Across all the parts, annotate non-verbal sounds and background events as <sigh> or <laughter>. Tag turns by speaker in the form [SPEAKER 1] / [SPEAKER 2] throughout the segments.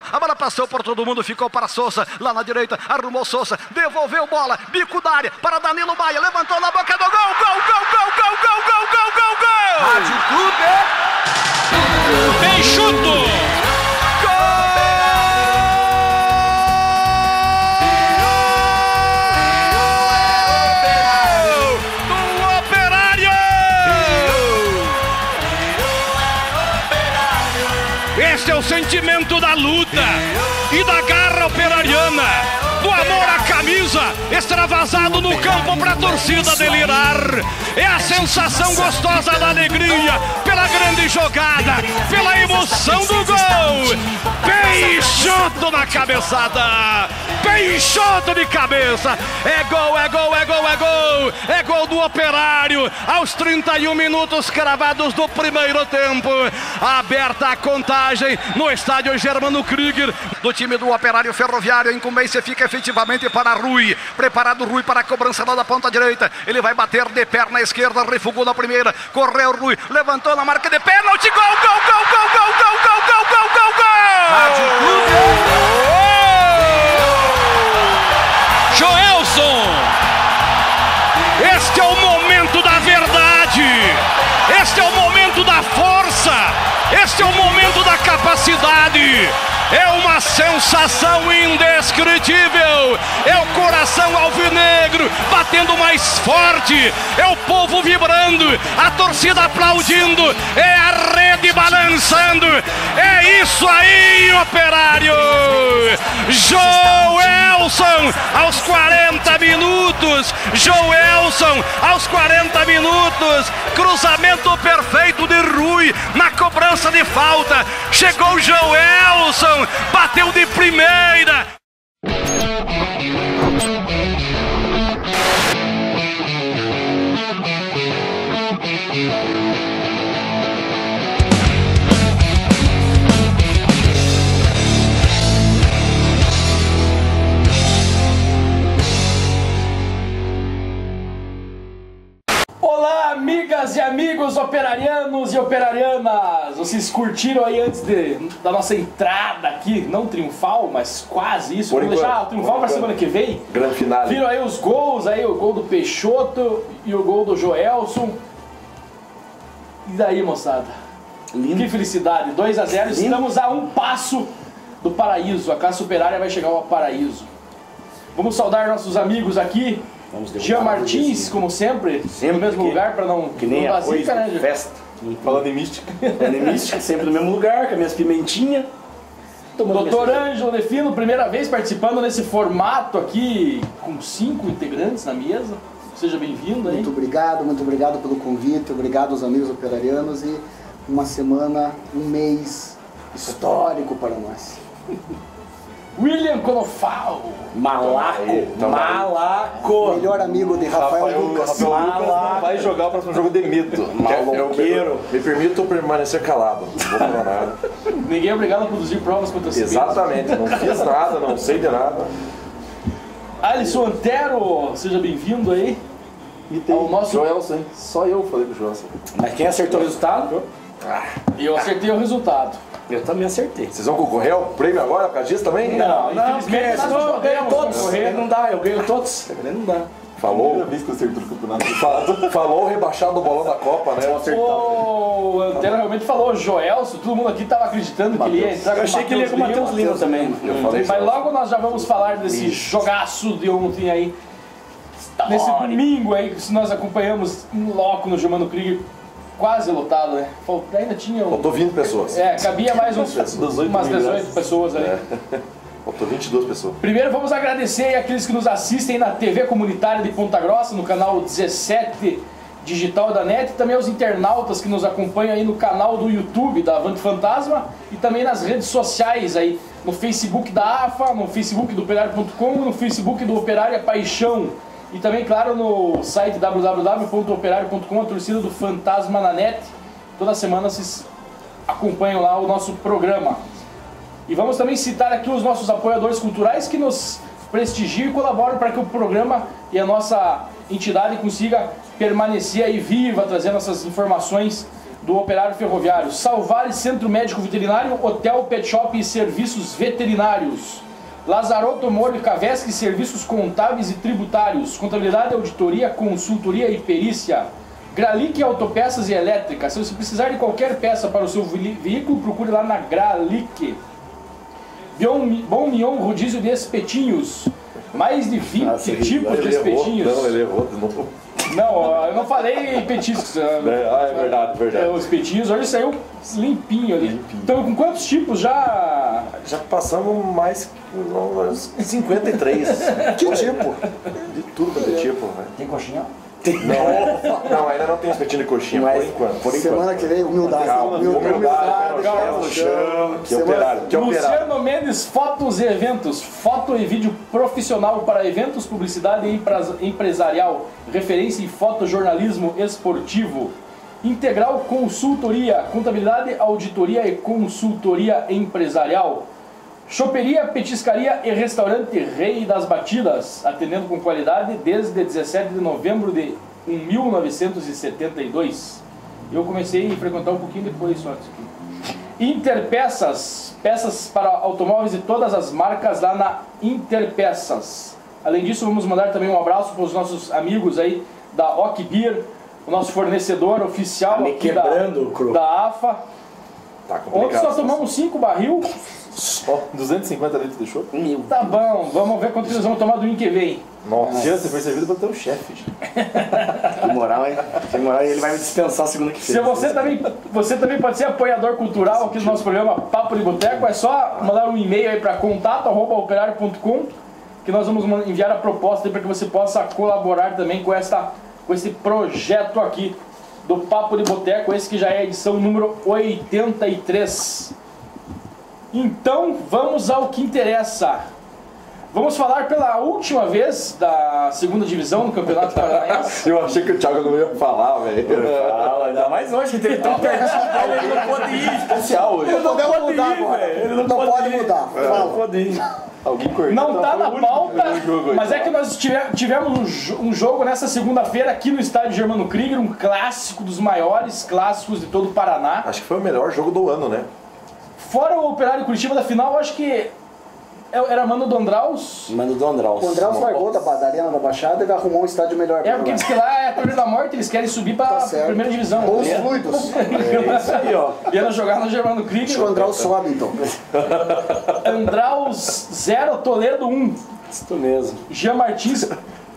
[SPEAKER 1] A bola passou por todo mundo, ficou para Souza, lá na direita, arrumou Souza, devolveu bola, bico da área, para Danilo Maia, levantou na boca do gol, gol, gol, gol, gol, gol, gol, gol, gol, gol!
[SPEAKER 2] Rádio Clube!
[SPEAKER 3] Peixoto! É o sentimento da luta e da garra operariana, do amor à camisa, extravasado no campo para a torcida delirar. É a sensação gostosa da alegria, pela grande jogada, pela emoção do gol. Peixoto na cabeçada, Peixoto de cabeça. É gol, é gol, é gol, é gol. É gol do Operário aos 31 minutos cravados do primeiro tempo. Aberta a contagem no estádio Germano Krieger
[SPEAKER 1] do time do Operário Ferroviário. A incumbência fica efetivamente para Rui. Preparado Rui para a cobrança lá da ponta direita. Ele vai bater de perna esquerda, refugou na primeira. Correu Rui, levantou na marca de pênalti. Gol, gol, gol, gol, gol, gol, gol, gol, gol, gol, gol!
[SPEAKER 3] Da capacidade! É uma sensação indescritível! É o coração alvinegro batendo mais forte! É o povo vibrando! A torcida aplaudindo! É a rede balançando! É isso aí, operário! Joelson aos 40 minutos! Joelson aos 40 minutos! Cruzamento perfeito de Rui na cobrança de falta! Chegou Joelson! Bateu de primeira!
[SPEAKER 4] Olá, amigas e amigos operarianos e operarianas! Vocês curtiram aí antes de, da nossa entrada aqui, não triunfal, mas quase isso.
[SPEAKER 2] Por
[SPEAKER 4] Vamos
[SPEAKER 2] enquanto,
[SPEAKER 4] deixar o triunfal para semana que vem.
[SPEAKER 2] Grande finale.
[SPEAKER 4] Viram aí os gols aí, o gol do Peixoto e o gol do Joelson. E daí, moçada? Que felicidade! 2 a 0 estamos a um passo do paraíso. A classe operária vai chegar ao paraíso. Vamos saudar nossos amigos aqui.
[SPEAKER 2] Vamos
[SPEAKER 4] Jean Martins, como sempre,
[SPEAKER 2] Sempre
[SPEAKER 4] no mesmo
[SPEAKER 2] que-
[SPEAKER 4] lugar para não,
[SPEAKER 2] Que nem
[SPEAKER 4] não dar
[SPEAKER 2] arroz
[SPEAKER 4] zica, né, Jean?
[SPEAKER 2] festa. Falando em mística. Falando em mística, sempre no mesmo lugar, com as minhas pimentinhas.
[SPEAKER 4] Doutor Ângelo Defino, primeira vez participando nesse formato aqui, com cinco integrantes na mesa. Seja bem-vindo, hein?
[SPEAKER 5] Muito obrigado, muito obrigado pelo convite, obrigado aos amigos operarianos e uma semana, um mês histórico para nós.
[SPEAKER 4] William Conofal.
[SPEAKER 2] Malaco.
[SPEAKER 6] aí.
[SPEAKER 2] Malaco.
[SPEAKER 5] Melhor amigo de Rafael,
[SPEAKER 6] Rafael,
[SPEAKER 5] Lucas.
[SPEAKER 6] Rafael Lucas não vai jogar o próximo jogo de mito.
[SPEAKER 2] Maloqueiro.
[SPEAKER 6] Me permito permanecer calado. Não vou falar nada. <laughs>
[SPEAKER 4] Ninguém é obrigado a produzir provas contra si.
[SPEAKER 6] Exatamente, não fiz nada, não sei de nada.
[SPEAKER 4] Alisson Antero, seja bem-vindo aí. Ao nosso...
[SPEAKER 6] Joelson? Só eu falei com o Joelson.
[SPEAKER 2] Mas quem acertou o resultado?
[SPEAKER 4] E eu acertei o resultado.
[SPEAKER 2] Eu também acertei.
[SPEAKER 6] Vocês vão concorrer ao prêmio agora, por causa disso também?
[SPEAKER 4] Não, infelizmente nós não
[SPEAKER 2] eu ganho todos.
[SPEAKER 4] concorrer.
[SPEAKER 2] Não dá, eu ganho todos. Não dá.
[SPEAKER 6] Falou,
[SPEAKER 7] vez que eu acerto no campeonato.
[SPEAKER 6] falou, falou o rebaixado do bolão da Copa, né?
[SPEAKER 4] O Antero realmente falou Joelson, todo mundo aqui estava acreditando que ele ia entrar
[SPEAKER 2] Eu achei que ele ia com o Matheus Lima também.
[SPEAKER 6] Eu falei
[SPEAKER 4] Mas logo nós já vamos falar desse jogaço de ontem aí. Nesse domingo aí, que nós acompanhamos em loco no Germano Krieger, quase lotado, né? Fal- Ainda tinha um...
[SPEAKER 6] Faltou 20 pessoas.
[SPEAKER 4] É, cabia mais uns,
[SPEAKER 6] 18
[SPEAKER 4] umas
[SPEAKER 6] mil
[SPEAKER 4] 18
[SPEAKER 6] ingressos.
[SPEAKER 4] pessoas ali. <laughs>
[SPEAKER 6] Faltou 22 pessoas.
[SPEAKER 4] Primeiro vamos agradecer aqueles que nos assistem na TV comunitária de Ponta Grossa, no canal 17 digital da NET, e também aos internautas que nos acompanham aí no canal do YouTube da Avante Fantasma e também nas redes sociais aí, no Facebook da AFA, no Facebook do Operário.com, no Facebook do Operário Paixão e também, claro, no site www.operário.com, a torcida do Fantasma na NET. Toda semana vocês acompanham lá o nosso programa. E vamos também citar aqui os nossos apoiadores culturais que nos prestigiam e colaboram para que o programa e a nossa entidade consiga permanecer aí viva, trazendo essas informações do Operário Ferroviário. Salvares Centro Médico Veterinário, Hotel Pet Shop e Serviços Veterinários. Lazaroto Moro Cavesque, Serviços Contábeis e Tributários. Contabilidade, Auditoria, Consultoria e Perícia. Gralic Autopeças e Elétricas. Se você precisar de qualquer peça para o seu ve- veículo, procure lá na Gralic. Bom, Mion Rodízio de Espetinhos. Mais de 20
[SPEAKER 6] Nossa,
[SPEAKER 4] tipos de
[SPEAKER 6] ele errou.
[SPEAKER 4] espetinhos.
[SPEAKER 6] Não, ele errou de novo.
[SPEAKER 4] Não, eu não falei petiscos.
[SPEAKER 6] É, ah, é verdade, verdade.
[SPEAKER 4] É, os petinhos hoje saiu limpinho ali. Então, com quantos tipos já?
[SPEAKER 6] Já passamos mais não, uns 53.
[SPEAKER 5] Que tipo?
[SPEAKER 6] De tudo quanto é tipo, né?
[SPEAKER 7] Tem coxinha?
[SPEAKER 6] Não, não, ainda não tem espetinho de coxinha, por enquanto. Por
[SPEAKER 5] Semana
[SPEAKER 6] enquanto.
[SPEAKER 5] que vem, humildade.
[SPEAKER 6] Calma, humildade,
[SPEAKER 5] humildade,
[SPEAKER 6] pé no chão, que
[SPEAKER 5] Semana-
[SPEAKER 6] operário, que operário.
[SPEAKER 4] Luciano Mendes, fotos e eventos. Foto e vídeo profissional para eventos, publicidade e empresarial. Referência em fotojornalismo esportivo. Integral Consultoria, contabilidade, auditoria e consultoria empresarial. Choperia, petiscaria e restaurante Rei das Batidas, atendendo com qualidade desde 17 de novembro de 1972. Eu comecei a frequentar um pouquinho depois só disso aqui. Interpeças, peças para automóveis de todas as marcas lá na Interpeças. Além disso, vamos mandar também um abraço para os nossos amigos aí da Ok Beer, o nosso fornecedor oficial
[SPEAKER 7] Tá
[SPEAKER 4] aqui da, da AFA.
[SPEAKER 6] Tá
[SPEAKER 4] Ontem só tomamos 5 barril.
[SPEAKER 6] Só 250 litros de chopp?
[SPEAKER 4] Tá bom, vamos ver quanto que nós vamos tomar domingo que vem.
[SPEAKER 6] Nossa, você foi servido pelo teu chefe.
[SPEAKER 7] Que <laughs> moral, hein? Que moral, e ele vai me dispensar segunda que
[SPEAKER 4] Se
[SPEAKER 7] feira.
[SPEAKER 4] você também, você também pode ser apoiador cultural aqui do nosso programa Papo de Boteco, é só mandar um e-mail aí para contato@operário.com que nós vamos enviar a proposta para que você possa colaborar também com esta com esse projeto aqui do Papo de Boteco, esse que já é a edição número 83. Então, vamos ao que interessa. Vamos falar pela última vez da segunda divisão no Campeonato Paranaense.
[SPEAKER 6] Eu achei que o Thiago não ia falar, velho.
[SPEAKER 7] Fala, ainda mais hoje que teve tão pertinho dele, ele não pode ir.
[SPEAKER 6] Especial hoje.
[SPEAKER 5] Não podemos
[SPEAKER 7] pode
[SPEAKER 5] mudar
[SPEAKER 7] ir,
[SPEAKER 5] agora.
[SPEAKER 7] velho. Ele não
[SPEAKER 5] Não
[SPEAKER 7] pode
[SPEAKER 5] pode
[SPEAKER 7] ir.
[SPEAKER 5] mudar.
[SPEAKER 7] Não
[SPEAKER 5] Fala.
[SPEAKER 7] pode ir.
[SPEAKER 6] Alguém cortou.
[SPEAKER 4] Não tá na pauta, mas é que nós tive- tivemos um um jogo nessa segunda-feira aqui no estádio Germano Krieger, um clássico dos maiores clássicos de todo o Paraná.
[SPEAKER 6] Acho que foi o melhor jogo do ano, né?
[SPEAKER 4] Fora o Operário Curitiba da final, eu acho que é- era Mano Dondraus.
[SPEAKER 7] Manda o Dondraus.
[SPEAKER 5] O André largou da, da Arena da Baixada e vai arrumar um estádio melhor.
[SPEAKER 4] É, porque diz que lá é a torneio da morte, eles querem subir pra
[SPEAKER 5] Tá
[SPEAKER 4] primeira divisão.
[SPEAKER 5] Bons
[SPEAKER 4] É.
[SPEAKER 5] fluidos.
[SPEAKER 7] É <laughs> isso aí, ó.
[SPEAKER 4] Vieram jogar no Germano
[SPEAKER 5] Acho que o. André sobe, então.
[SPEAKER 4] Andraus 0, Toledo 1.
[SPEAKER 7] Isso mesmo.
[SPEAKER 4] Jean Martins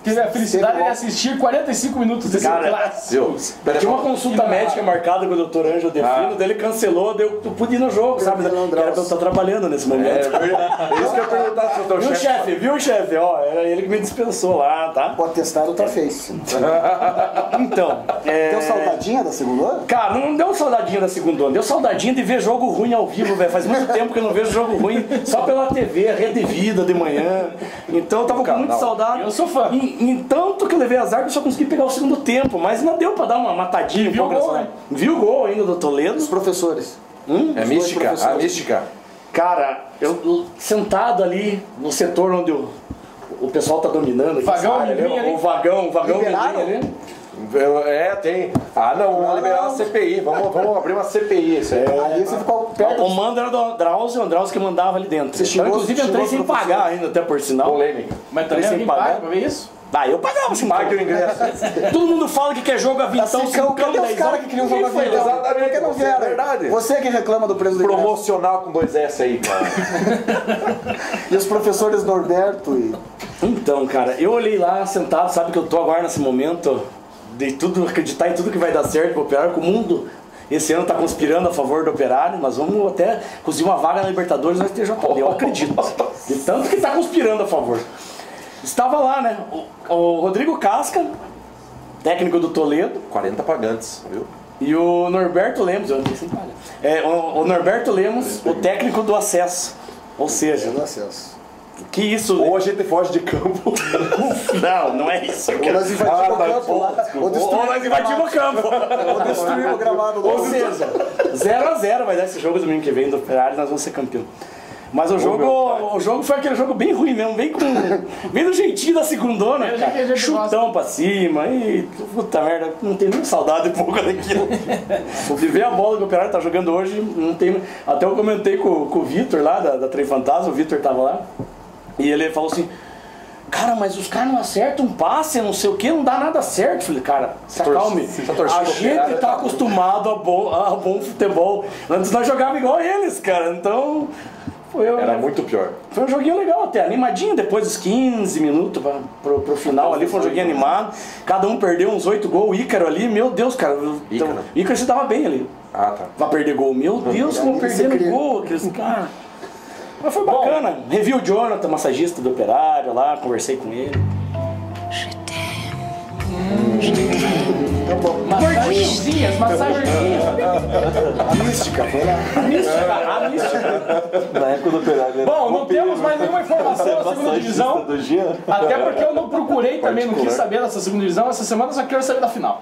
[SPEAKER 4] teve a felicidade de assistir 45 minutos desse
[SPEAKER 7] Cara,
[SPEAKER 4] clássico.
[SPEAKER 7] Tinha uma consulta médica marcada com o Dr. Ângelo Defino, daí ele cancelou, daí eu pude ir no jogo, sabe? Era pra eu estar trabalhando nesse
[SPEAKER 6] É
[SPEAKER 7] momento.
[SPEAKER 6] verdade. É isso que eu perguntar se o teu <laughs>
[SPEAKER 7] Viu,
[SPEAKER 6] chefe.
[SPEAKER 7] chefe? Viu, chefe? Ó, era ele que me dispensou lá, tá?
[SPEAKER 5] O atestado tá face. <laughs>
[SPEAKER 7] Então, é...
[SPEAKER 5] Deu saudadinha da segunda hora?
[SPEAKER 7] Cara, não deu saudadinha da segunda onda, deu saudadinha de ver jogo ruim ao vivo, velho. Faz muito tempo que eu não vejo jogo ruim só pela TV, Rede Vida de manhã. Então eu tava com muita saudade.
[SPEAKER 4] Eu sou fã.
[SPEAKER 7] E, e tanto que eu levei azar que eu só consegui pegar o segundo tempo, mas não deu pra dar uma matadinha.
[SPEAKER 4] viu
[SPEAKER 7] um
[SPEAKER 4] o gol, né?
[SPEAKER 7] Viu o gol ainda do Toledo?
[SPEAKER 5] Os professores.
[SPEAKER 6] É mística, a
[SPEAKER 5] professores.
[SPEAKER 6] mística.
[SPEAKER 7] Cara, eu sentado ali no setor onde o, o pessoal tá dominando. aqui,
[SPEAKER 4] Vagão,
[SPEAKER 7] sabe,
[SPEAKER 4] amendoim
[SPEAKER 7] né?
[SPEAKER 4] ali.
[SPEAKER 7] O vagão, o vagão
[SPEAKER 5] Liberaram?
[SPEAKER 6] Eu- É, tem. Ah, não, vamos
[SPEAKER 5] Não,
[SPEAKER 6] liberar
[SPEAKER 5] não.
[SPEAKER 6] uma CPI. Vamos, vamos abrir uma CPI. Isso aí.
[SPEAKER 5] Ali você ficou perto.
[SPEAKER 7] O mando era do Andraus e o Andraus que mandava ali dentro.
[SPEAKER 5] Você
[SPEAKER 7] Então,
[SPEAKER 5] xingou-
[SPEAKER 7] inclusive, entrei sem pagar ainda, até por sinal.
[SPEAKER 6] Polêmica.
[SPEAKER 4] Mas também
[SPEAKER 7] Sem pagar.
[SPEAKER 4] paga pra ver isso?
[SPEAKER 7] Ah, eu pagava sem
[SPEAKER 6] Pague o ingresso. <laughs>
[SPEAKER 7] Todo mundo fala que quer jogo a vintão,
[SPEAKER 5] Assim,
[SPEAKER 7] cincão,
[SPEAKER 5] cadê os caras que queriam jogar
[SPEAKER 7] Quem foi?
[SPEAKER 5] vintão?
[SPEAKER 6] Exatamente,
[SPEAKER 5] Por que não
[SPEAKER 6] você- é
[SPEAKER 5] vieram?
[SPEAKER 6] verdade.
[SPEAKER 5] Você que reclama do preço do ingresso.
[SPEAKER 6] Promocional com dois S aí, cara. <laughs>
[SPEAKER 5] E os professores Norberto e...
[SPEAKER 7] Então, cara, eu olhei lá sentado, sabe que eu tô agora nesse momento de tudo, acreditar em tudo que vai dar certo pro operário, que o mundo esse ano tá conspirando a favor do operário, nós vamos até conseguir uma vaga na Libertadores no STJD, eu acredito. De tanto que tá conspirando a favor. Estava lá, né? O, o Rodrigo Casca, técnico do Toledo,
[SPEAKER 6] 40 pagantes, viu?
[SPEAKER 7] e o Norberto Lemos, eu não sei se paga. É, o, o Norberto Lemos, o técnico do acesso. Ou seja,
[SPEAKER 5] do acesso.
[SPEAKER 7] que isso.
[SPEAKER 6] Ou a gente foge de campo. <laughs>
[SPEAKER 7] Não, não é isso.
[SPEAKER 5] Ou nós invadimos
[SPEAKER 6] Ah,
[SPEAKER 5] o
[SPEAKER 6] tá,
[SPEAKER 5] campo lá. Ou
[SPEAKER 7] Ou nós invadimos o campo.
[SPEAKER 5] Ou destruímos o gramado.
[SPEAKER 7] Ou seja, 0x0 vai dar esse jogo domingo que vem do Operário nós vamos ser campeão. Mas o jogo, o jogo foi aquele jogo bem ruim mesmo, bem com. bem do jeitinho da segundona,
[SPEAKER 4] É
[SPEAKER 7] cara. Chutão pra cima e. Puta merda, não tem nem saudade pouco daquilo. <laughs> De ver a bola que o Operário tá jogando hoje, não tem. Até eu comentei com, com o Vitor lá, da, da Trem Fantasma, o Vitor tava lá. E ele falou assim. Cara, mas os caras não acertam um passe, não sei o que, não dá nada certo. Falei, cara, se
[SPEAKER 6] torce-
[SPEAKER 7] acalme.
[SPEAKER 6] se a
[SPEAKER 7] gente tá
[SPEAKER 6] tá-
[SPEAKER 7] acostumado a bom, a bom futebol. Antes nós jogávamos igual eles, cara. Então, foi,
[SPEAKER 6] Era muito pior.
[SPEAKER 7] foi um joguinho legal até, animadinho depois dos 15 minutos pra, pro, pro final ali. Foi um joguinho animado. Cada um perdeu uns 8 gols. O Ícaro ali, meu Deus, cara. Então,
[SPEAKER 6] Ícaro.
[SPEAKER 7] Ícaro se dava bem ali.
[SPEAKER 6] Ah, tá.
[SPEAKER 7] Vai perder gol. Meu Deus, como
[SPEAKER 5] é
[SPEAKER 7] perdendo
[SPEAKER 5] incrível.
[SPEAKER 7] gol, aqueles <laughs> caras. Mas foi bacana. Revi o Jonathan, massagista do operário lá, conversei com ele.
[SPEAKER 5] Então, bom.
[SPEAKER 4] Massagenzinhas, massagenzinhas.
[SPEAKER 5] A mística, foi lá.
[SPEAKER 7] A mística, a mística.
[SPEAKER 8] Na época do operário.
[SPEAKER 4] Bom, não temos mais nenhuma informação da segunda divisão. Até porque eu não procurei também, não quis saber dessa segunda divisão. Essa semana eu só quero saber da final.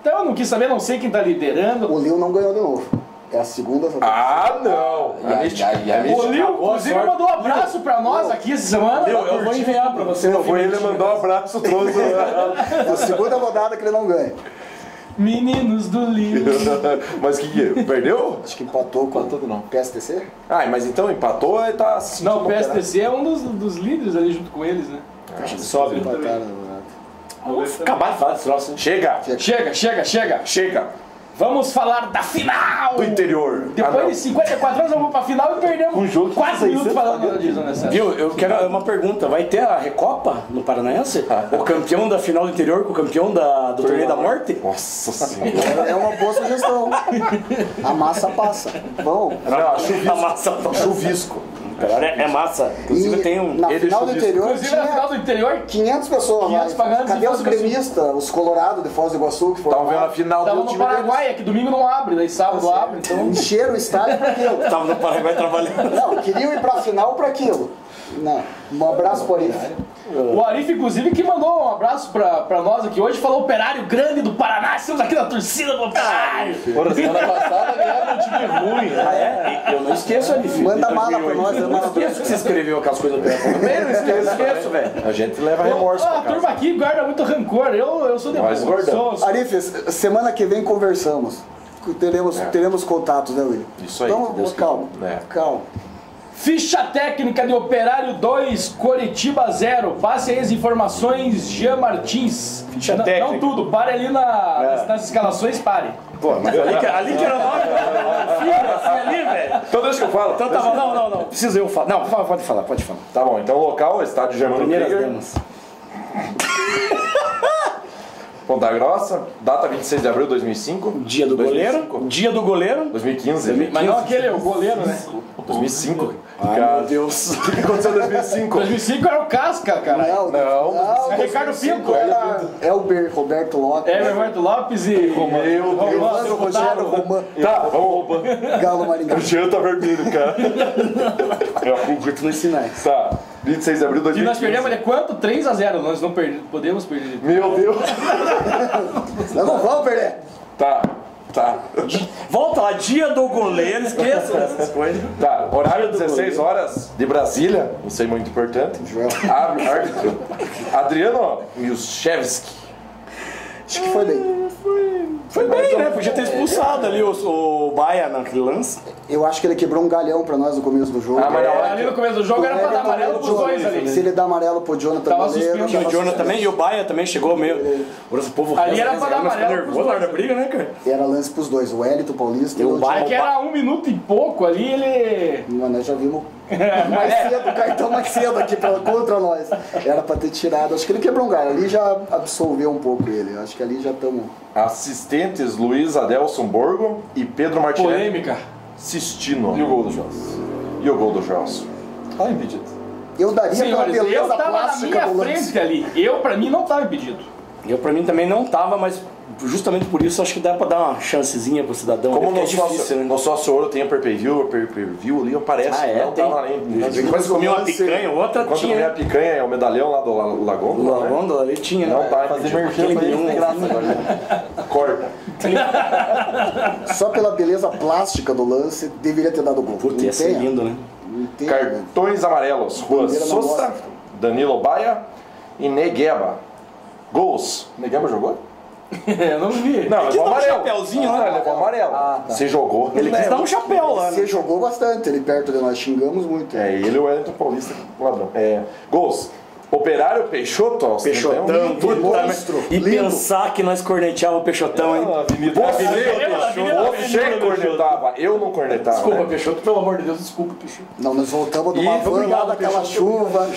[SPEAKER 4] Então eu não quis saber, não sei quem tá liderando.
[SPEAKER 5] O Lil não ganhou de novo. É a segunda.
[SPEAKER 6] Ah, não! A mística. A mística.
[SPEAKER 4] O Lil, inclusive, mandou um abraço pra nós aqui essa semana.
[SPEAKER 7] Eu, eu vou enviar pra você.
[SPEAKER 6] Não, foi ele mandou um abraço, trouxe.
[SPEAKER 5] É <laughs> a segunda rodada que ele não ganha.
[SPEAKER 4] Meninos do Lil. <laughs>
[SPEAKER 6] Mas que que Perdeu?
[SPEAKER 5] Acho que empatou com
[SPEAKER 8] Empatou não.
[SPEAKER 5] PSTC.
[SPEAKER 6] Ah, mas então empatou e tá.
[SPEAKER 4] Não, o PSTC é um dos, dos líderes ali junto com eles, né?
[SPEAKER 7] Sobe.
[SPEAKER 5] Empataram, né?
[SPEAKER 7] Vamos acabar de falar desse troço. hein?
[SPEAKER 6] Chega!
[SPEAKER 4] Chega, chega, chega.
[SPEAKER 6] Chega!
[SPEAKER 4] Vamos falar da final!
[SPEAKER 6] Do interior. Ah,
[SPEAKER 4] Depois
[SPEAKER 6] não.
[SPEAKER 4] de 54 anos, vamos pra final e perdemos
[SPEAKER 8] Um jogo que
[SPEAKER 4] 4
[SPEAKER 8] vocês
[SPEAKER 4] minutos falando divisão nessa.
[SPEAKER 7] Viu, eu quero uma pergunta. Vai ter a Recopa no Paranaense? O campeão da final do interior com o campeão da, do torneio da morte?
[SPEAKER 6] Nossa <laughs> senhora.
[SPEAKER 5] É uma boa sugestão. A massa passa. Bom.
[SPEAKER 6] Não, a chuvisco.
[SPEAKER 7] A massa.
[SPEAKER 6] Chuvisco.
[SPEAKER 7] Cara, é, é massa. Inclusive
[SPEAKER 5] E
[SPEAKER 7] tem um.
[SPEAKER 5] na
[SPEAKER 6] ele
[SPEAKER 5] final do interior
[SPEAKER 4] Inclusive na
[SPEAKER 5] tinha
[SPEAKER 4] final do interior,
[SPEAKER 5] 500 pessoas
[SPEAKER 4] 500
[SPEAKER 5] lá.
[SPEAKER 4] pagantes
[SPEAKER 5] Cadê os gremistas, os colorados de Foz do Iguaçu que foram
[SPEAKER 6] Estavam vendo a final
[SPEAKER 4] tava
[SPEAKER 6] do
[SPEAKER 4] no
[SPEAKER 6] time deles.
[SPEAKER 4] Paraguai, é que domingo não abre, daí sábado abre, então.
[SPEAKER 5] Encheram o estádio pra aquilo. <laughs>
[SPEAKER 7] Tava no Paraguai trabalhando.
[SPEAKER 5] Não, queriam ir pra final pra aquilo. Não. Um abraço por ele.
[SPEAKER 4] O Arif, inclusive, que mandou um abraço pra, pra nós aqui hoje, falou operário grande do Paraná, estamos aqui na torcida do operário.
[SPEAKER 8] Porra, semana passada ganharam um time ruim.
[SPEAKER 7] Ah, é? Eu não esqueço filho.
[SPEAKER 5] Manda mala pra nós,
[SPEAKER 7] Eu não esqueço que você escreveu aquelas coisas do Paraguai. Também não esqueço, esqueço, velho.
[SPEAKER 6] A gente leva remorso
[SPEAKER 4] a turma aqui guarda muito rancor, eu, eu sou de
[SPEAKER 6] Nós
[SPEAKER 4] boa,
[SPEAKER 6] guardamos.
[SPEAKER 4] sou-
[SPEAKER 5] Arif, semana que vem conversamos. Teremos, teremos contatos, né, William?
[SPEAKER 6] Isso aí,
[SPEAKER 5] Então, calma.
[SPEAKER 6] quiser. É.
[SPEAKER 5] Calma.
[SPEAKER 4] Ficha técnica de Operário 2, Coritiba 0. Passe aí as informações, Jean Martins.
[SPEAKER 7] Ficha
[SPEAKER 4] não,
[SPEAKER 7] técnica.
[SPEAKER 4] não tudo, pare ali na- nas, nas escalações, pare.
[SPEAKER 7] Pô, mas ali que, ali que era o nome, filho, assim ali, velho.
[SPEAKER 6] Então deixa que eu falo.
[SPEAKER 7] Então tá bom, não, não, não. Preciso eu falar. Não, fala, pode falar, pode falar.
[SPEAKER 6] Tá bom, então local, estádio Germano
[SPEAKER 7] Primeiras
[SPEAKER 6] Krieger,
[SPEAKER 7] damas. <laughs>
[SPEAKER 6] Ponta Grossa, data 26 de abril de 2005.
[SPEAKER 7] Dia do
[SPEAKER 6] 2005.
[SPEAKER 7] goleiro. Dia do goleiro.
[SPEAKER 6] 2015.
[SPEAKER 4] Mas não aquele, o goleiro, né?
[SPEAKER 6] 2005.
[SPEAKER 7] Ai, meu Deus. <laughs>
[SPEAKER 6] O que aconteceu em 2005?
[SPEAKER 4] 2005 era o Casca, cara.
[SPEAKER 5] Não,
[SPEAKER 6] Não,
[SPEAKER 4] É Ricardo Pinto.
[SPEAKER 5] Era Elber, Roberto Lopes.
[SPEAKER 4] É, Roberto Lopes e Romano.
[SPEAKER 6] Meu Deus.
[SPEAKER 5] Evandro Rogério Roman,
[SPEAKER 6] Tá, vamos roubar.
[SPEAKER 5] Galo Maringá.
[SPEAKER 6] O Jean tá vermelho, cara. <laughs>
[SPEAKER 7] Eu acredito nos sinais.
[SPEAKER 6] Tá, 26 de abril de
[SPEAKER 4] E
[SPEAKER 6] 2015.
[SPEAKER 4] nós perdemos de quanto? 3 a 0 Nós não perdemos, podemos perder.
[SPEAKER 6] Meu Deus.
[SPEAKER 5] Nós não vamos perder.
[SPEAKER 6] Tá, tá.
[SPEAKER 7] Volta lá, dia do goleiro, esqueça dessas coisas.
[SPEAKER 6] Tá, horário 16 horas de Brasília, não sei muito importante.
[SPEAKER 5] Joel.
[SPEAKER 6] Árbitro, árbitro. Adriano Milchevski.
[SPEAKER 5] Acho que foi bem.
[SPEAKER 7] Foi bem, né? Podia ter expulsado ali o, o Baia naquele lance.
[SPEAKER 5] Eu acho que ele quebrou um galhão pra nós no começo do jogo.
[SPEAKER 6] Ah, mas na
[SPEAKER 4] É,
[SPEAKER 6] hora
[SPEAKER 4] ali no começo do jogo era pra dar amarelo pros dois ali.
[SPEAKER 5] Se ele dá amarelo pro Jonathan
[SPEAKER 4] Tava suspenso.
[SPEAKER 7] Tinha o
[SPEAKER 5] tava
[SPEAKER 7] Jonathan também e o Baia também chegou meio. O povo
[SPEAKER 4] Ali era pra dar
[SPEAKER 7] mas ficou
[SPEAKER 4] amarelo
[SPEAKER 7] nervoso
[SPEAKER 4] pros
[SPEAKER 7] na hora da
[SPEAKER 4] dois.
[SPEAKER 7] briga, né, cara?
[SPEAKER 5] Era lance pros dois, o Hélito Paulista e
[SPEAKER 7] o
[SPEAKER 5] o
[SPEAKER 7] Baia
[SPEAKER 4] É que era um minuto e pouco ali, ele.
[SPEAKER 5] Mano, nós já vimos <laughs> mais cedo, o cartão mais cedo aqui pra, contra nós. Era pra ter tirado. Acho que ele quebrou um galho. Ali já absolveu um pouco ele. Acho que ali já estamos.
[SPEAKER 6] Assistentes Luiz Adelson Borgo e Pedro Martinelli
[SPEAKER 4] Polêmica.
[SPEAKER 6] Sistino.
[SPEAKER 8] E o gol do Joss?
[SPEAKER 6] E o gol do Gelson.
[SPEAKER 8] Tá impedido.
[SPEAKER 5] Eu daria pela
[SPEAKER 4] Senhores, eu
[SPEAKER 5] beleza
[SPEAKER 4] tava na
[SPEAKER 5] plástica
[SPEAKER 4] minha
[SPEAKER 5] do lance.
[SPEAKER 4] frente ali. Eu, pra mim, não tava impedido.
[SPEAKER 7] Eu pra mim também não tava, mas justamente por isso acho que dá pra dar uma chancezinha pro cidadão.
[SPEAKER 6] Como no
[SPEAKER 7] é difícil,
[SPEAKER 6] sócio,
[SPEAKER 7] né?
[SPEAKER 6] no sócio ouro tem a pay-per-view, a pay-per-view ali aparece.
[SPEAKER 7] Ah, é?
[SPEAKER 6] Não
[SPEAKER 7] Tem.
[SPEAKER 6] tava nem.
[SPEAKER 7] Comia uma picanha, outra
[SPEAKER 6] Quando
[SPEAKER 7] tinha.
[SPEAKER 6] comia a picanha, é o medalhão lá do La-
[SPEAKER 7] O
[SPEAKER 6] Lagôndola, né?
[SPEAKER 7] Lagôndola ali tinha,
[SPEAKER 6] Não
[SPEAKER 7] né?
[SPEAKER 6] tá
[SPEAKER 8] Fazer merchan pra ele tem graça agora.
[SPEAKER 6] Corta.
[SPEAKER 5] Só pela beleza plástica do lance, deveria ter dado gol.
[SPEAKER 7] Puta, ia ser
[SPEAKER 5] tem?
[SPEAKER 7] lindo, né?
[SPEAKER 5] entendo.
[SPEAKER 6] Cartões amarelos. Souza,
[SPEAKER 5] gosta.
[SPEAKER 6] Danilo Baia e Negueba. Gols.
[SPEAKER 8] Negama jogou? <laughs>
[SPEAKER 4] Eu não vi.
[SPEAKER 6] Não, levou
[SPEAKER 7] dá um
[SPEAKER 6] amarelo.
[SPEAKER 7] chapéuzinho,
[SPEAKER 6] Não,
[SPEAKER 7] né?
[SPEAKER 6] ele levou amarelo.
[SPEAKER 8] Ah, tá.
[SPEAKER 6] Se jogou,
[SPEAKER 7] Ele quis dar um chapéu lá, né?
[SPEAKER 5] Você jogou bastante ele perto de nós, xingamos muito.
[SPEAKER 6] É, ele e o Wellington Paulista, ladrão. É, gols. Operário Peixoto aos
[SPEAKER 7] Peixotão,
[SPEAKER 6] 31.
[SPEAKER 7] puta
[SPEAKER 5] monstro.
[SPEAKER 7] E
[SPEAKER 5] lindo.
[SPEAKER 7] pensar que nós corneteava o Peixotão, hein?
[SPEAKER 8] Avenida.
[SPEAKER 6] Você, você cornetava, eu não cornetava.
[SPEAKER 4] Desculpa,
[SPEAKER 6] né?
[SPEAKER 4] Peixoto, pelo amor de Deus, desculpa, Peixoto.
[SPEAKER 5] Não, nós voltamos de uma
[SPEAKER 6] E-
[SPEAKER 5] van
[SPEAKER 4] obrigado,
[SPEAKER 5] lá daquela
[SPEAKER 4] Peixoto,
[SPEAKER 5] chuva,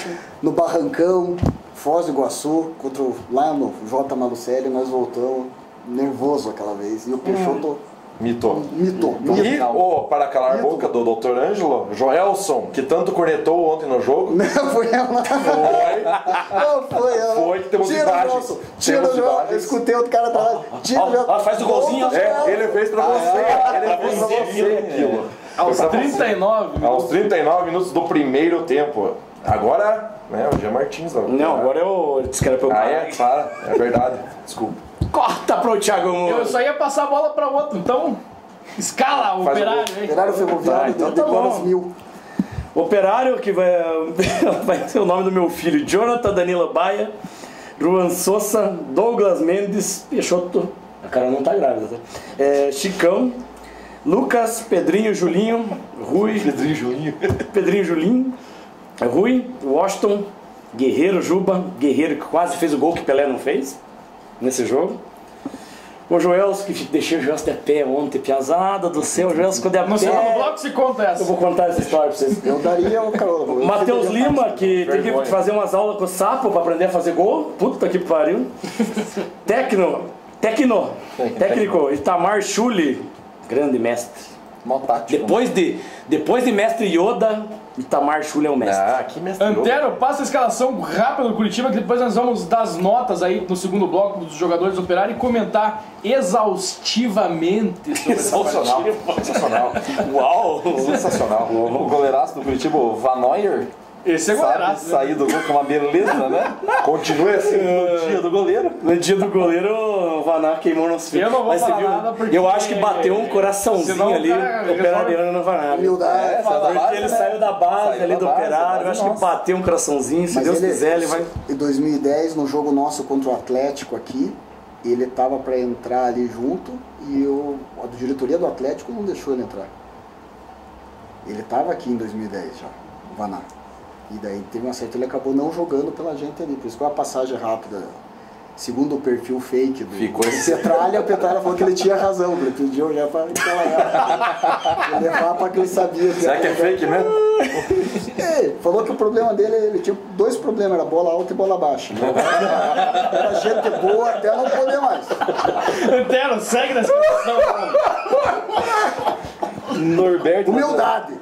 [SPEAKER 5] no Barrancão, Foz do Iguaçu, contra o, lá no J. Malucelli, nós voltamos nervoso aquela vez. E o Peixoto
[SPEAKER 6] Mitou.
[SPEAKER 5] mitou.
[SPEAKER 6] E, oh, para calar a
[SPEAKER 5] Mito.
[SPEAKER 6] boca do Dr. Ângelo, Joelson, que tanto cornetou ontem no jogo,
[SPEAKER 5] Não, foi ela.
[SPEAKER 6] foi.
[SPEAKER 5] Não, foi ela.
[SPEAKER 6] Foi que temos
[SPEAKER 5] Tira
[SPEAKER 6] imagens.
[SPEAKER 5] o. Tira
[SPEAKER 6] Temos
[SPEAKER 5] o
[SPEAKER 6] imagens.
[SPEAKER 5] Eu escutei outro cara atrás. Tira
[SPEAKER 7] ó,
[SPEAKER 5] o Johnson.
[SPEAKER 7] ó, faz o golzinho.
[SPEAKER 6] É, ele fez pra você. Ele fez pra você aquilo.
[SPEAKER 4] Aos
[SPEAKER 6] Foi pra você.
[SPEAKER 4] 39
[SPEAKER 6] Aos 39 minutos do primeiro tempo. Agora, né, o Jean Martins.
[SPEAKER 7] Não, agora eu disse que era pra eu
[SPEAKER 6] Ah, é? Claro, é verdade. Desculpa.
[SPEAKER 7] Corta pro Thiago
[SPEAKER 4] Eu
[SPEAKER 7] Moura.
[SPEAKER 4] só ia passar a bola pra outro, então escala o
[SPEAKER 6] Faz o
[SPEAKER 4] operário aí.
[SPEAKER 5] Operário ferroviário
[SPEAKER 7] Tá, então
[SPEAKER 5] de
[SPEAKER 7] tá bom.
[SPEAKER 5] Mil.
[SPEAKER 7] Operário, que vai, <laughs> vai ser o nome do meu filho, Jonathan Danila Baia, Ruan Souza, Douglas Mendes, Peixoto, a cara não tá grávida, tá? É, Chicão, Lucas, Pedrinho, Julinho, Rui,
[SPEAKER 8] Pedrinho Julinho.
[SPEAKER 7] Pedrinho Julinho, Rui, Washington, Guerreiro Juba, Guerreiro que quase fez o gol que Pelé não fez nesse jogo. O Joels, que deixei o Joels de pé ontem, piazada do céu, o Joels ficou de a
[SPEAKER 4] No
[SPEAKER 7] pé.
[SPEAKER 4] bloco se conta essa.
[SPEAKER 7] Eu vou contar essa história pra vocês.
[SPEAKER 5] Eu daria o eu
[SPEAKER 7] Matheus Lima, que tem que fazer umas aulas com o sapo pra aprender a fazer gol. Puta que pariu. Tecno, Tecno, técnico, Itamar Chuli, grande mestre.
[SPEAKER 8] Mal tático.
[SPEAKER 7] Depois de, depois de mestre Yoda, Itamar Chuli é o mestre.
[SPEAKER 6] Ah, que mestre.
[SPEAKER 4] Antero, passa a escalação rápida do Curitiba, que depois nós vamos dar as notas aí no segundo bloco dos jogadores do Operário e comentar exaustivamente sobre
[SPEAKER 6] Sensacional. Sensacional. <laughs>
[SPEAKER 7] Uau!
[SPEAKER 6] Sensacional.
[SPEAKER 8] O goleiraço do Curitiba, o Van Neuer,
[SPEAKER 4] Esse é
[SPEAKER 8] sabe
[SPEAKER 4] goleiraço. né?
[SPEAKER 8] sair do gol com uma beleza, né?
[SPEAKER 6] Continue assim.
[SPEAKER 8] No dia do goleiro.
[SPEAKER 7] No dia do goleiro, o Vaná queimou nosso filho.
[SPEAKER 4] Eu não vou
[SPEAKER 7] Mas você
[SPEAKER 4] falar
[SPEAKER 7] viu?
[SPEAKER 4] nada porque-
[SPEAKER 7] Eu acho que bateu um coraçãozinho
[SPEAKER 4] Senão o
[SPEAKER 7] ali,
[SPEAKER 4] cara
[SPEAKER 7] operariano no Vaná.
[SPEAKER 5] Humildade.
[SPEAKER 8] É, saiu da
[SPEAKER 7] Porque
[SPEAKER 8] base,
[SPEAKER 7] ele
[SPEAKER 8] né?
[SPEAKER 7] saiu da base
[SPEAKER 8] Saiu
[SPEAKER 7] ali
[SPEAKER 8] da
[SPEAKER 7] do
[SPEAKER 8] base,
[SPEAKER 7] operário, eu acho que
[SPEAKER 8] nossa.
[SPEAKER 7] bateu um coraçãozinho, se
[SPEAKER 5] Mas
[SPEAKER 7] Deus
[SPEAKER 5] ele-
[SPEAKER 7] quiser, ele vai.
[SPEAKER 5] Em 2010, no jogo nosso contra o Atlético aqui, ele tava para entrar ali junto e eu, a diretoria do Atlético não deixou ele entrar. Ele tava aqui em 2010 já, o Vaná. E daí teve uma certa, ele acabou não jogando pela gente ali. Por isso que uma passagem rápida, segundo o perfil fake do,
[SPEAKER 6] Ficou
[SPEAKER 5] Petralha, o Petralha falou que ele tinha razão. Ele pediu já para <laughs> levar para que ele sabia.
[SPEAKER 6] Será que é fake mesmo?
[SPEAKER 5] É, falou que o problema dele, ele tinha dois problemas, era bola alta e bola baixa. Era gente boa até não poder mais.
[SPEAKER 4] Antero, segue na escalação.
[SPEAKER 8] Norberto.
[SPEAKER 5] Humildade.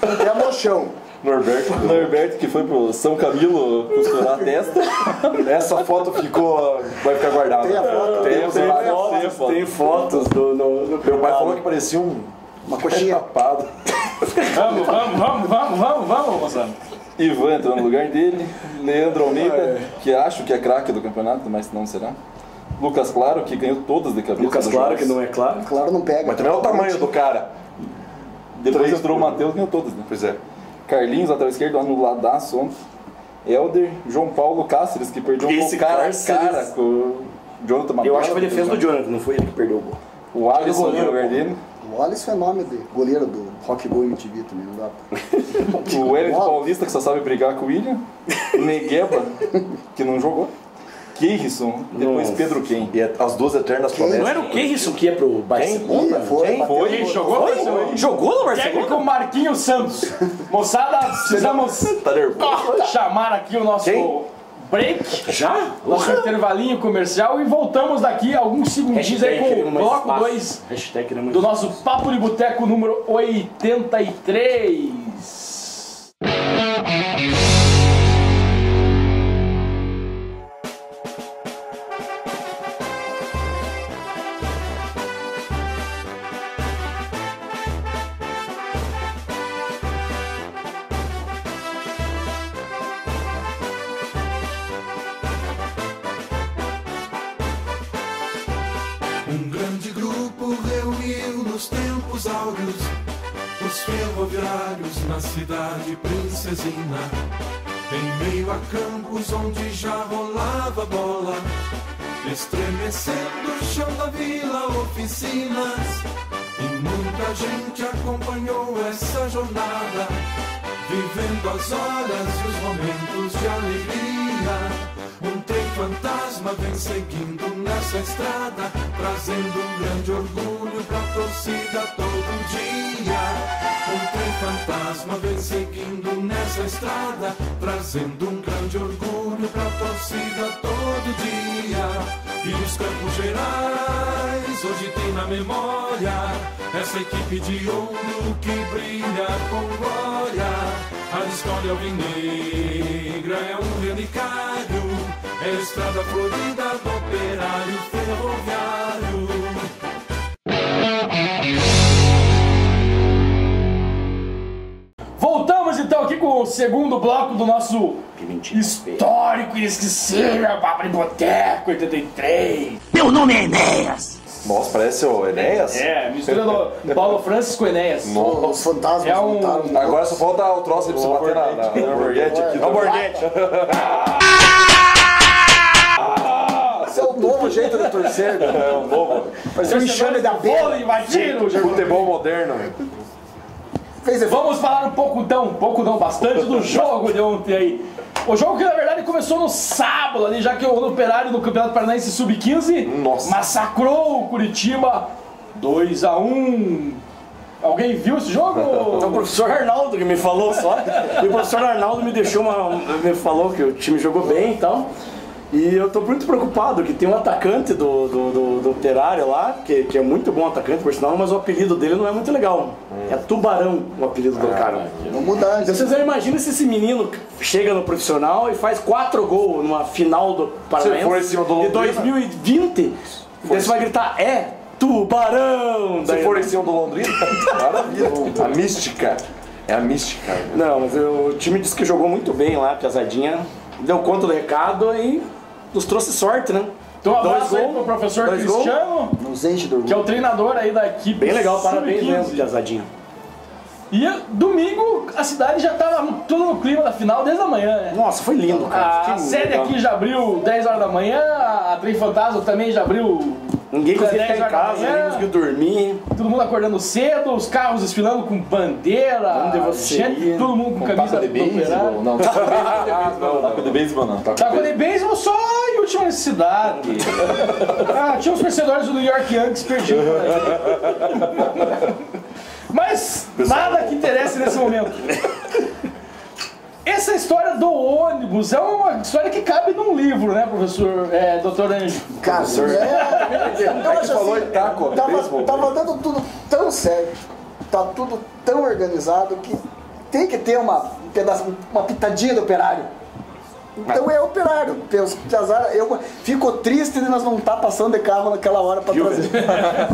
[SPEAKER 5] Até mochão.
[SPEAKER 6] Norberto. <laughs>
[SPEAKER 8] Norberto que foi pro São Camilo costurar a testa. <laughs>
[SPEAKER 6] Essa foto ficou. Vai ficar guardada.
[SPEAKER 5] Tem a foto?
[SPEAKER 8] Tem
[SPEAKER 6] várias
[SPEAKER 8] foto.
[SPEAKER 6] fotos.
[SPEAKER 7] Tem fotos do, no, no
[SPEAKER 6] Meu pai falou que parecia um
[SPEAKER 5] Uma coxinha.
[SPEAKER 6] tapado.
[SPEAKER 4] Vamos, vamos, vamos, vamos, vamos, vamos, moçada.
[SPEAKER 8] Ivan entrou no lugar dele. Leandro Almeida, que acho que é craque do campeonato, mas não será. Lucas Claro, que ganhou todas de cabeça.
[SPEAKER 7] Lucas Claro,
[SPEAKER 8] jogos.
[SPEAKER 7] que não é claro.
[SPEAKER 5] Claro, não pega.
[SPEAKER 6] Mas também é o tamanho do cara.
[SPEAKER 8] Depois
[SPEAKER 6] Três
[SPEAKER 8] entrou o Matheus, ganhou todas, né?
[SPEAKER 6] Pois é.
[SPEAKER 8] Carlinhos, lateral esquerdo, anuladaço ontem. Helder, João Paulo Cáceres, que perdeu um
[SPEAKER 7] Esse
[SPEAKER 8] gol cara a
[SPEAKER 7] Cáceres-
[SPEAKER 8] cara com o Jonathan Mabala.
[SPEAKER 7] Eu acho que foi defesa do Jonathan, não foi ele que perdeu o gol.
[SPEAKER 8] O Alisson
[SPEAKER 6] goleiro,
[SPEAKER 8] lugar
[SPEAKER 6] pô.
[SPEAKER 8] dele.
[SPEAKER 5] O Wallace é nome de goleiro do Rock Go MTV também, não dá pra... <laughs>
[SPEAKER 8] O Wellington. Paulista, que só sabe brigar com o William. O <laughs> Negueba, que não jogou. Keirson, depois
[SPEAKER 7] Nossa.
[SPEAKER 8] Pedro Ken.
[SPEAKER 6] E é as duas eternas
[SPEAKER 5] Quem?
[SPEAKER 6] promessas.
[SPEAKER 7] Não era o isso que ia pro Barcelona?
[SPEAKER 5] E foi,
[SPEAKER 4] Quem
[SPEAKER 5] no-
[SPEAKER 4] jogou? Foi?
[SPEAKER 7] Jogou no Barcelona?
[SPEAKER 4] Técnico Marquinhos Santos. <laughs> Moçada, precisamos
[SPEAKER 6] Tá nervoso?
[SPEAKER 4] chamar aqui o nosso
[SPEAKER 6] Quem?
[SPEAKER 4] break.
[SPEAKER 7] Já?
[SPEAKER 4] Nosso intervalinho comercial e voltamos daqui a alguns segundinhos aí com o bloco
[SPEAKER 7] espaço.
[SPEAKER 4] 2
[SPEAKER 7] Hashtag queremos
[SPEAKER 4] do nosso Papo de Boteco número 83.
[SPEAKER 3] Na cidade princesina, em meio a campos onde já rolava bola, estremecendo o chão da vila, oficinas, e muita gente acompanhou essa jornada, vivendo as horas e os momentos de alegria. Um trem fantasma vem seguindo nessa estrada, trazendo um grande orgulho pra torcida todo dia. Um trem fantasma vem seguindo nessa estrada, trazendo um grande orgulho pra torcida todo dia. E os Campos Gerais hoje tem na memória essa equipe de ouro que brilha com glória. A história alvinegra é um relicário, é a estrada florida do operário ferroviário.
[SPEAKER 4] Voltamos então aqui com o segundo bloco do nosso histórico inesquecível Papo de Boteco 83.
[SPEAKER 9] Meu nome é Enéas.
[SPEAKER 6] Nossa, parece o Enéas.
[SPEAKER 4] É, mistura do <laughs> Paulo Francis com Enéas.
[SPEAKER 5] Os fantasmas
[SPEAKER 4] É um-
[SPEAKER 5] voltaram.
[SPEAKER 6] Agora só falta o troço pra você bater na, na, na borguete aqui.
[SPEAKER 5] O
[SPEAKER 6] borguete. <laughs> <laughs>
[SPEAKER 5] É o novo jeito de torcer. <laughs> né?
[SPEAKER 6] É um novo
[SPEAKER 5] Vai ser um enxame da beira.
[SPEAKER 4] invadindo
[SPEAKER 6] futebol moderno.
[SPEAKER 5] Fez efeito.
[SPEAKER 4] Vamos falar um pouco então, um pouco não, bastante do <laughs> jogo de ontem aí. O jogo que na verdade começou no sábado ali, já que o Operário no Campeonato Paranaense Sub-15
[SPEAKER 6] Nossa.
[SPEAKER 4] massacrou o Curitiba 2 a 1 Alguém viu esse jogo? <laughs>
[SPEAKER 7] É o professor Arnaldo que me falou só. E o professor Arnaldo me deixou uma. me falou que o time jogou bem e tal. E eu tô muito preocupado que tem um atacante do, do, do, do Operário lá, que, que é muito bom atacante, por sinal, mas o apelido dele não é muito legal. É Tubarão o apelido do cara.
[SPEAKER 5] Vamos mudar.
[SPEAKER 7] Então, Vocês não imaginam se esse menino chega no profissional e faz quatro gols numa final do Paranaense
[SPEAKER 6] for em cima do
[SPEAKER 7] de
[SPEAKER 6] Londrina.
[SPEAKER 7] 2020, daí você vai gritar, é Tubarão!
[SPEAKER 6] Se for em cima do Londrina, <laughs> maravilha. A mística. É a mística.
[SPEAKER 7] Não, mas o time disse que jogou muito bem lá, Piazadinha. Deu conta do recado e nos trouxe sorte, né?
[SPEAKER 4] Então um abraço
[SPEAKER 7] Dois
[SPEAKER 4] aí pro professor. Cristiano,
[SPEAKER 5] do
[SPEAKER 4] que é o treinador aí da equipe
[SPEAKER 7] Bem legal, parabéns
[SPEAKER 4] Sub-15.
[SPEAKER 7] mesmo, Piazadinha.
[SPEAKER 4] E domingo a cidade já tava tudo no clima da final desde a manhã, né?
[SPEAKER 7] Nossa, foi lindo, cara.
[SPEAKER 4] A sede aqui já abriu 10 horas da manhã, a Trem Fantasma também já abriu
[SPEAKER 7] Ninguém conseguia ficar
[SPEAKER 4] 10
[SPEAKER 7] em casa, ninguém conseguiu dormir.
[SPEAKER 4] Todo mundo acordando cedo, os carros desfilando com bandeira,
[SPEAKER 7] Onde você
[SPEAKER 4] gente,
[SPEAKER 7] ia?
[SPEAKER 4] todo mundo com, camisa <laughs>
[SPEAKER 8] Taco de beisebol? Não, taco de beisebol não. Taco de beisebol
[SPEAKER 4] só em última necessidade. <laughs> ah, tinha os torcedores do New York Yankees perdidos. <laughs> Mas nada que interessa nesse momento. Essa história do ônibus é uma história que cabe num livro, né, professor? É, doutor Anjo?
[SPEAKER 5] Cara, é, eu acho
[SPEAKER 6] falou
[SPEAKER 5] assim,
[SPEAKER 6] taco,
[SPEAKER 5] tava,
[SPEAKER 6] beisebol.
[SPEAKER 5] tava dando tudo tão certo, tá tudo tão organizado que tem que ter uma, um pedaço, uma pitadinha do operário. Então é operário. Azar, eu fico triste de nós não estar passando de carro naquela hora pra trazer.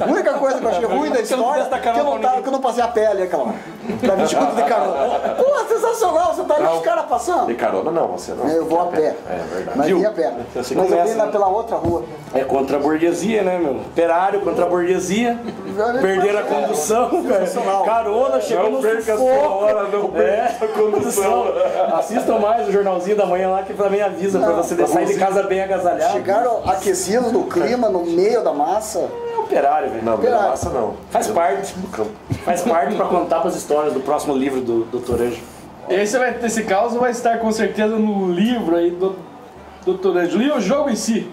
[SPEAKER 5] A única coisa que eu achei ruim da história é que eu não, tava, que eu não passei a pé ali aquela hora. Pra 20 minutos de carona. Pô, sensacional, você tá ali os caras passando.
[SPEAKER 6] De carona não, você não.
[SPEAKER 5] Eu vou a pé.
[SPEAKER 6] É verdade.
[SPEAKER 5] Mas ia a pé. Mas eu
[SPEAKER 7] começa,
[SPEAKER 5] vim lá
[SPEAKER 7] né?
[SPEAKER 5] pela outra rua.
[SPEAKER 7] É contra a burguesia, né, meu? Operário contra a burguesia. Perderam a condução, cara. Carona, chegou no
[SPEAKER 6] perca
[SPEAKER 7] sufoco.
[SPEAKER 6] hora, não perca a condução.
[SPEAKER 7] Assistam mais o jornalzinho da manhã lá que também avisa pra você sair de casa bem agasalhado.
[SPEAKER 5] Chegaram aquecidos no clima, no meio da massa.
[SPEAKER 7] É operário, velho.
[SPEAKER 6] Não,
[SPEAKER 5] Operário.
[SPEAKER 6] massa não.
[SPEAKER 7] Faz parte. Faz parte pra contar pras histórias do próximo livro do Dr. Anjo.
[SPEAKER 4] Esse, vai, esse caso vai estar com certeza no livro aí do doutor Anjo. E o jogo em si?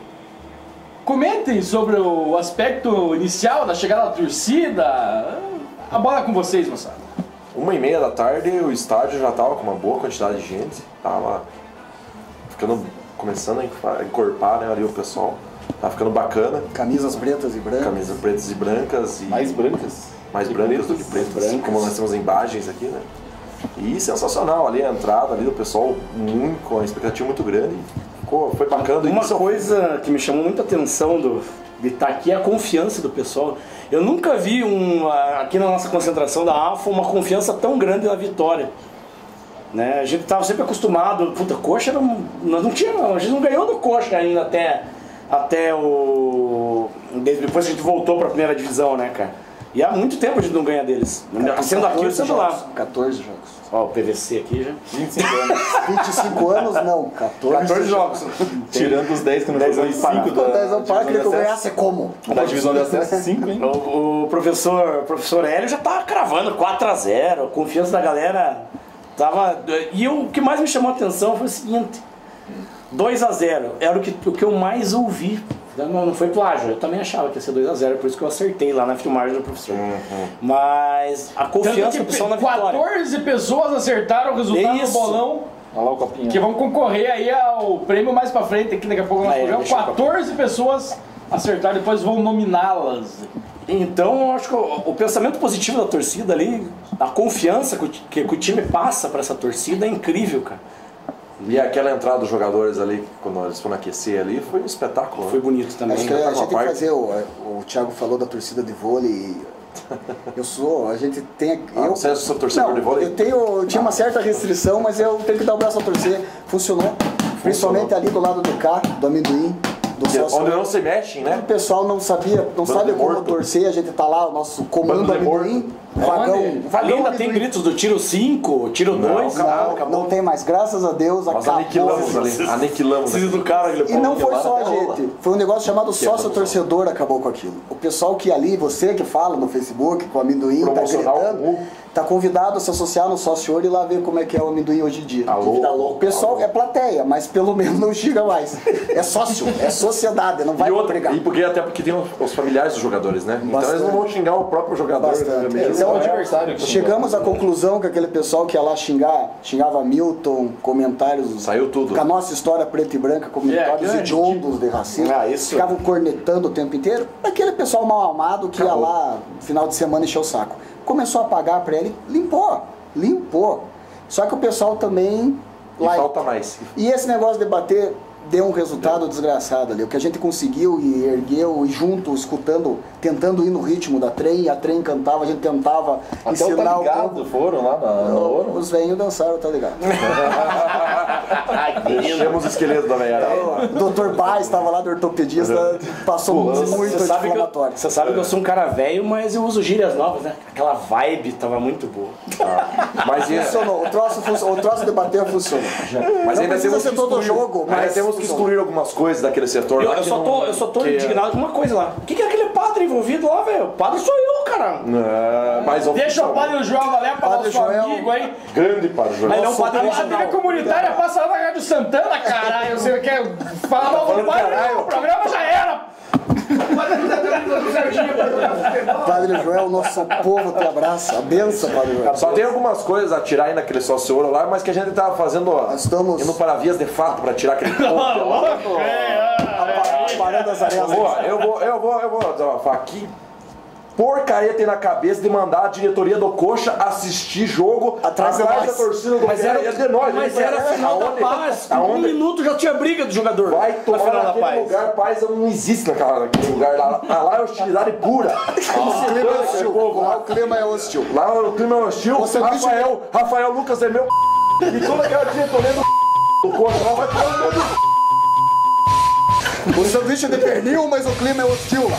[SPEAKER 4] Comentem sobre o aspecto inicial da chegada da torcida. A bola é com vocês, moçada.
[SPEAKER 6] Uma e meia da tarde o estádio já tava com uma boa quantidade de gente. Tava ficando. começando a encorpar né, ali o pessoal. Tava ficando bacana.
[SPEAKER 5] Camisas pretas e brancas.
[SPEAKER 6] Camisas pretas e brancas e.
[SPEAKER 8] Mais brancas.
[SPEAKER 6] mais brancas do que pretas,
[SPEAKER 7] brancas.
[SPEAKER 6] como nós temos imagens aqui, né? E sensacional ali a entrada ali do pessoal, muito, com uma expectativa muito grande. Ficou, foi bacana
[SPEAKER 7] Uma coisa que me chamou muita atenção do, de estar aqui é a confiança do pessoal. Eu nunca vi um, a- aqui na nossa concentração da AFA uma confiança tão grande na vitória. Né? A gente estava sempre acostumado, puta, coxa era, um- nós não tinha, a gente não ganhou do coxa ainda até, até o. desde- Depois que a gente voltou para a primeira divisão, né, cara? E há muito tempo a gente não ganha deles. Sendo aqui ou sendo lá.
[SPEAKER 5] jogos, 14 jogos.
[SPEAKER 7] Ó, o PVC aqui já.
[SPEAKER 8] 25 anos.
[SPEAKER 5] 25 anos, não, 14.
[SPEAKER 7] 14 jogos.
[SPEAKER 8] Tirando os 10 que não
[SPEAKER 7] 10
[SPEAKER 8] jogou em
[SPEAKER 7] anos parados.
[SPEAKER 8] 5 da,
[SPEAKER 5] Com 10 anos para, queria que eu ganhasse como?
[SPEAKER 8] Da divisão de acesso, <laughs> 5, hein?
[SPEAKER 7] O, o professor, professor Hélio já tá cravando 4x0, a confiança da galera tava. E o que mais me chamou a atenção foi o seguinte: 2x0 era o que, o que eu mais ouvi. Não, não foi plágio, eu também achava que ia ser 2x0, por isso que eu acertei lá na filmagem do professor. Mas a confiança
[SPEAKER 4] que
[SPEAKER 7] do pessoal na vitória.
[SPEAKER 4] 14 pessoas acertaram o resultado do
[SPEAKER 7] Isso.
[SPEAKER 4] bolão.
[SPEAKER 8] Olha lá o copinho.
[SPEAKER 4] Que vão concorrer aí ao prêmio mais pra frente, aqui daqui a pouco nós
[SPEAKER 7] Ah, é,
[SPEAKER 4] programa.
[SPEAKER 7] eu
[SPEAKER 4] 14 pessoas acertaram, depois vão nominá-las.
[SPEAKER 7] Então, eu acho que o, o pensamento positivo da torcida ali, a confiança que, que, que o time passa pra essa torcida é incrível, cara.
[SPEAKER 6] E aquela entrada dos jogadores ali, quando eles foram aquecer ali, foi um espetáculo.
[SPEAKER 7] Foi
[SPEAKER 6] né?
[SPEAKER 7] bonito também.
[SPEAKER 5] Acho que a
[SPEAKER 6] uma
[SPEAKER 5] gente tem que fazer, o, o Thiago falou da torcida de vôlei. <laughs> Eu sou, a gente tem.
[SPEAKER 6] Ah,
[SPEAKER 5] eu,
[SPEAKER 6] você é só torcedor
[SPEAKER 5] não,
[SPEAKER 6] de vôlei?
[SPEAKER 5] Eu, tenho, eu tinha uma certa restrição, mas eu tenho que dar o braço a torcer. Funcionou. Principalmente ali do lado do cá, do amendoim, do
[SPEAKER 6] Que-. Onde não se mexem, né?
[SPEAKER 5] O pessoal não sabia, não
[SPEAKER 6] Bando
[SPEAKER 5] sabe como
[SPEAKER 6] morto.
[SPEAKER 5] torcer, a gente tá lá, o nosso comando
[SPEAKER 6] Bando
[SPEAKER 5] amendoim, vagão. Vagão
[SPEAKER 7] ainda tem gritos do tiro 5, tiro 2.
[SPEAKER 5] Não, não tem mais, graças a Deus,
[SPEAKER 6] Nós
[SPEAKER 5] acabou.
[SPEAKER 6] aniquilamos ali. Aniquilamos.
[SPEAKER 7] Do cara,
[SPEAKER 5] E não foi só a gente, foi um negócio chamado sócio torcedor acabou com aquilo. O pessoal que ali, você que fala no Facebook, com o amendoim, tá gritando, tá convidado a se associar no sócio Ouro e lá ver como é que é o amendoim hoje em dia.
[SPEAKER 6] Alô?
[SPEAKER 5] Vida louca. O pessoal é plateia, mas pelo menos não xinga mais. É sócio, é sociedade, não vai
[SPEAKER 6] E, outra, e porque até porque tem os, familiares dos jogadores, né? Então eles não vão xingar o próprio jogador.
[SPEAKER 5] Bastante.
[SPEAKER 6] né?
[SPEAKER 5] Então,
[SPEAKER 8] adversário que
[SPEAKER 5] chegamos à conclusão que aquele pessoal que ia lá xingar, xingava Milton, comentários.
[SPEAKER 6] Saiu tudo.
[SPEAKER 5] Com a nossa história preta e branca, comentários
[SPEAKER 7] É, é,
[SPEAKER 5] hediondos de racismo.
[SPEAKER 7] Ah, isso.
[SPEAKER 5] Ficavam cornetando o tempo inteiro. Aquele pessoal mal amado que ia lá final de semana encher o saco. Começou a pagar pra ele, limpou. Limpou. Só que o pessoal também.
[SPEAKER 6] E
[SPEAKER 5] lá-
[SPEAKER 6] falta mais.
[SPEAKER 5] e esse negócio de bater deu um resultado desgraçado ali. O que a gente conseguiu e ergueu e junto, escutando, tentando ir no ritmo da trem, a trem cantava, a gente tentava
[SPEAKER 8] Até o
[SPEAKER 5] ensinar
[SPEAKER 8] tá
[SPEAKER 5] o
[SPEAKER 8] ligado
[SPEAKER 5] povo.
[SPEAKER 8] foram lá na, na Ouro.
[SPEAKER 5] Os velhinhos dançaram, tá ligado? <laughs>
[SPEAKER 6] Deixamos o esqueleto da meia
[SPEAKER 5] O Dr. Paz estava lá do ortopedista, passou muito
[SPEAKER 7] Você sabe, que eu,
[SPEAKER 5] inflamatório.
[SPEAKER 7] você sabe que eu sou um cara velho, mas eu uso gírias novas, né? Aquela vibe tava muito boa.
[SPEAKER 6] Mas, e-
[SPEAKER 5] Funcionou, o troço, funcionou, o troço de bater funcionou.
[SPEAKER 6] mas
[SPEAKER 5] Não
[SPEAKER 6] ainda temos que
[SPEAKER 5] todo
[SPEAKER 6] excluir-
[SPEAKER 5] jogo,
[SPEAKER 6] ainda
[SPEAKER 5] mas
[SPEAKER 6] temos que excluir algumas coisas daquele setor.
[SPEAKER 7] Eu,
[SPEAKER 6] lá
[SPEAKER 7] eu só tô,
[SPEAKER 6] não-
[SPEAKER 7] eu só tô
[SPEAKER 6] que-
[SPEAKER 7] indignado com uma coisa lá. O que, que é aquele padre envolvido lá, velho? O padre sou eu, cara.
[SPEAKER 6] É, mas
[SPEAKER 4] Deixa o padre João Galé para
[SPEAKER 5] Padre
[SPEAKER 4] nosso
[SPEAKER 5] Joel.
[SPEAKER 4] amigo aí.
[SPEAKER 6] Grande para o
[SPEAKER 7] Mas
[SPEAKER 6] João.
[SPEAKER 7] não, padre
[SPEAKER 4] A. TV comunitária passa lá na Rádio Santana, caralho. Você quer falar mal do padre? Não, o programa já era.
[SPEAKER 5] Padre Joel, nosso povo te abraça. A benção, Padre Joel.
[SPEAKER 6] Só tem algumas coisas a tirar aí naquele sócio ouro lá, mas que a gente tava fazendo, ó,
[SPEAKER 5] Nós estamos-
[SPEAKER 6] indo para vias de fato para tirar aquele ponto lá.
[SPEAKER 5] Parando as areias.
[SPEAKER 6] Boa, eu vou, eu vou, eu vou desabafar aqui. Porcaria tem na cabeça de mandar a diretoria do Coxa assistir jogo
[SPEAKER 5] Atrás nós.
[SPEAKER 6] da torcida do
[SPEAKER 7] Mas era,
[SPEAKER 6] é de nós.
[SPEAKER 7] mas era a final da paz. Com um minuto já tinha briga do jogador.
[SPEAKER 6] vai tomar
[SPEAKER 7] final
[SPEAKER 6] naquele
[SPEAKER 7] paz.
[SPEAKER 6] lugar, paz não existe naquela, naquele lugar lá. Ah, lá é hostilidade pura. <laughs>
[SPEAKER 5] O clima é hostil. Lá o clima é hostil.
[SPEAKER 6] Lá o clima é hostil.
[SPEAKER 5] Você
[SPEAKER 6] Rafael, Rafael Lucas é meu <laughs> e toda aquela diretoria do <laughs> do Coxa lá vai tomar o meu
[SPEAKER 5] O sanduíche é de pernil, mas o clima é hostil lá.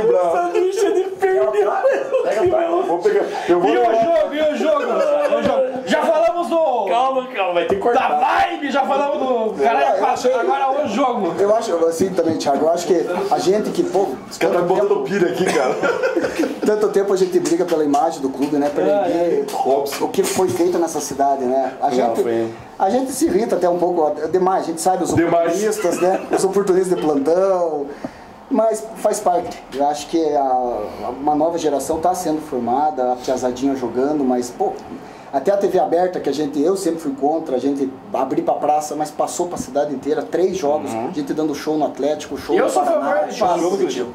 [SPEAKER 6] Bravo.
[SPEAKER 7] Sanduíche de pernil.
[SPEAKER 6] Vou pegar. Eu vou
[SPEAKER 4] E o jogo, e o jogo? <laughs> O jogo? Já falamos do.
[SPEAKER 7] Calma, calma, vai ter que
[SPEAKER 4] Da
[SPEAKER 7] cortar.
[SPEAKER 4] vibe, já falamos do. Caralho,
[SPEAKER 5] eu achei-
[SPEAKER 4] agora o jogo.
[SPEAKER 5] Eu acho, assim também, Thiago, eu acho que a gente que, pô,
[SPEAKER 6] Os caras tá botando pilha aqui, cara. <laughs>
[SPEAKER 5] tanto tempo a gente briga pela imagem do clube, né? Pra ninguém, o que foi feito nessa cidade, né? A gente,
[SPEAKER 7] foi.
[SPEAKER 5] a gente se irrita até um pouco demais, a gente sabe os
[SPEAKER 6] Demais.
[SPEAKER 5] oportunistas, né? Os oportunistas de plantão. Mas faz parte. Eu acho que a- uma nova geração está sendo formada, a piazadinha jogando, mas, pô, até a TV aberta, que a gente, eu sempre fui contra, a gente abrir pra praça, mas passou pra cidade inteira, três jogos, a gente dando show no Atlético, show
[SPEAKER 4] Eu
[SPEAKER 5] no
[SPEAKER 4] sou a
[SPEAKER 5] Paraná,
[SPEAKER 4] favor de
[SPEAKER 5] Curitiba.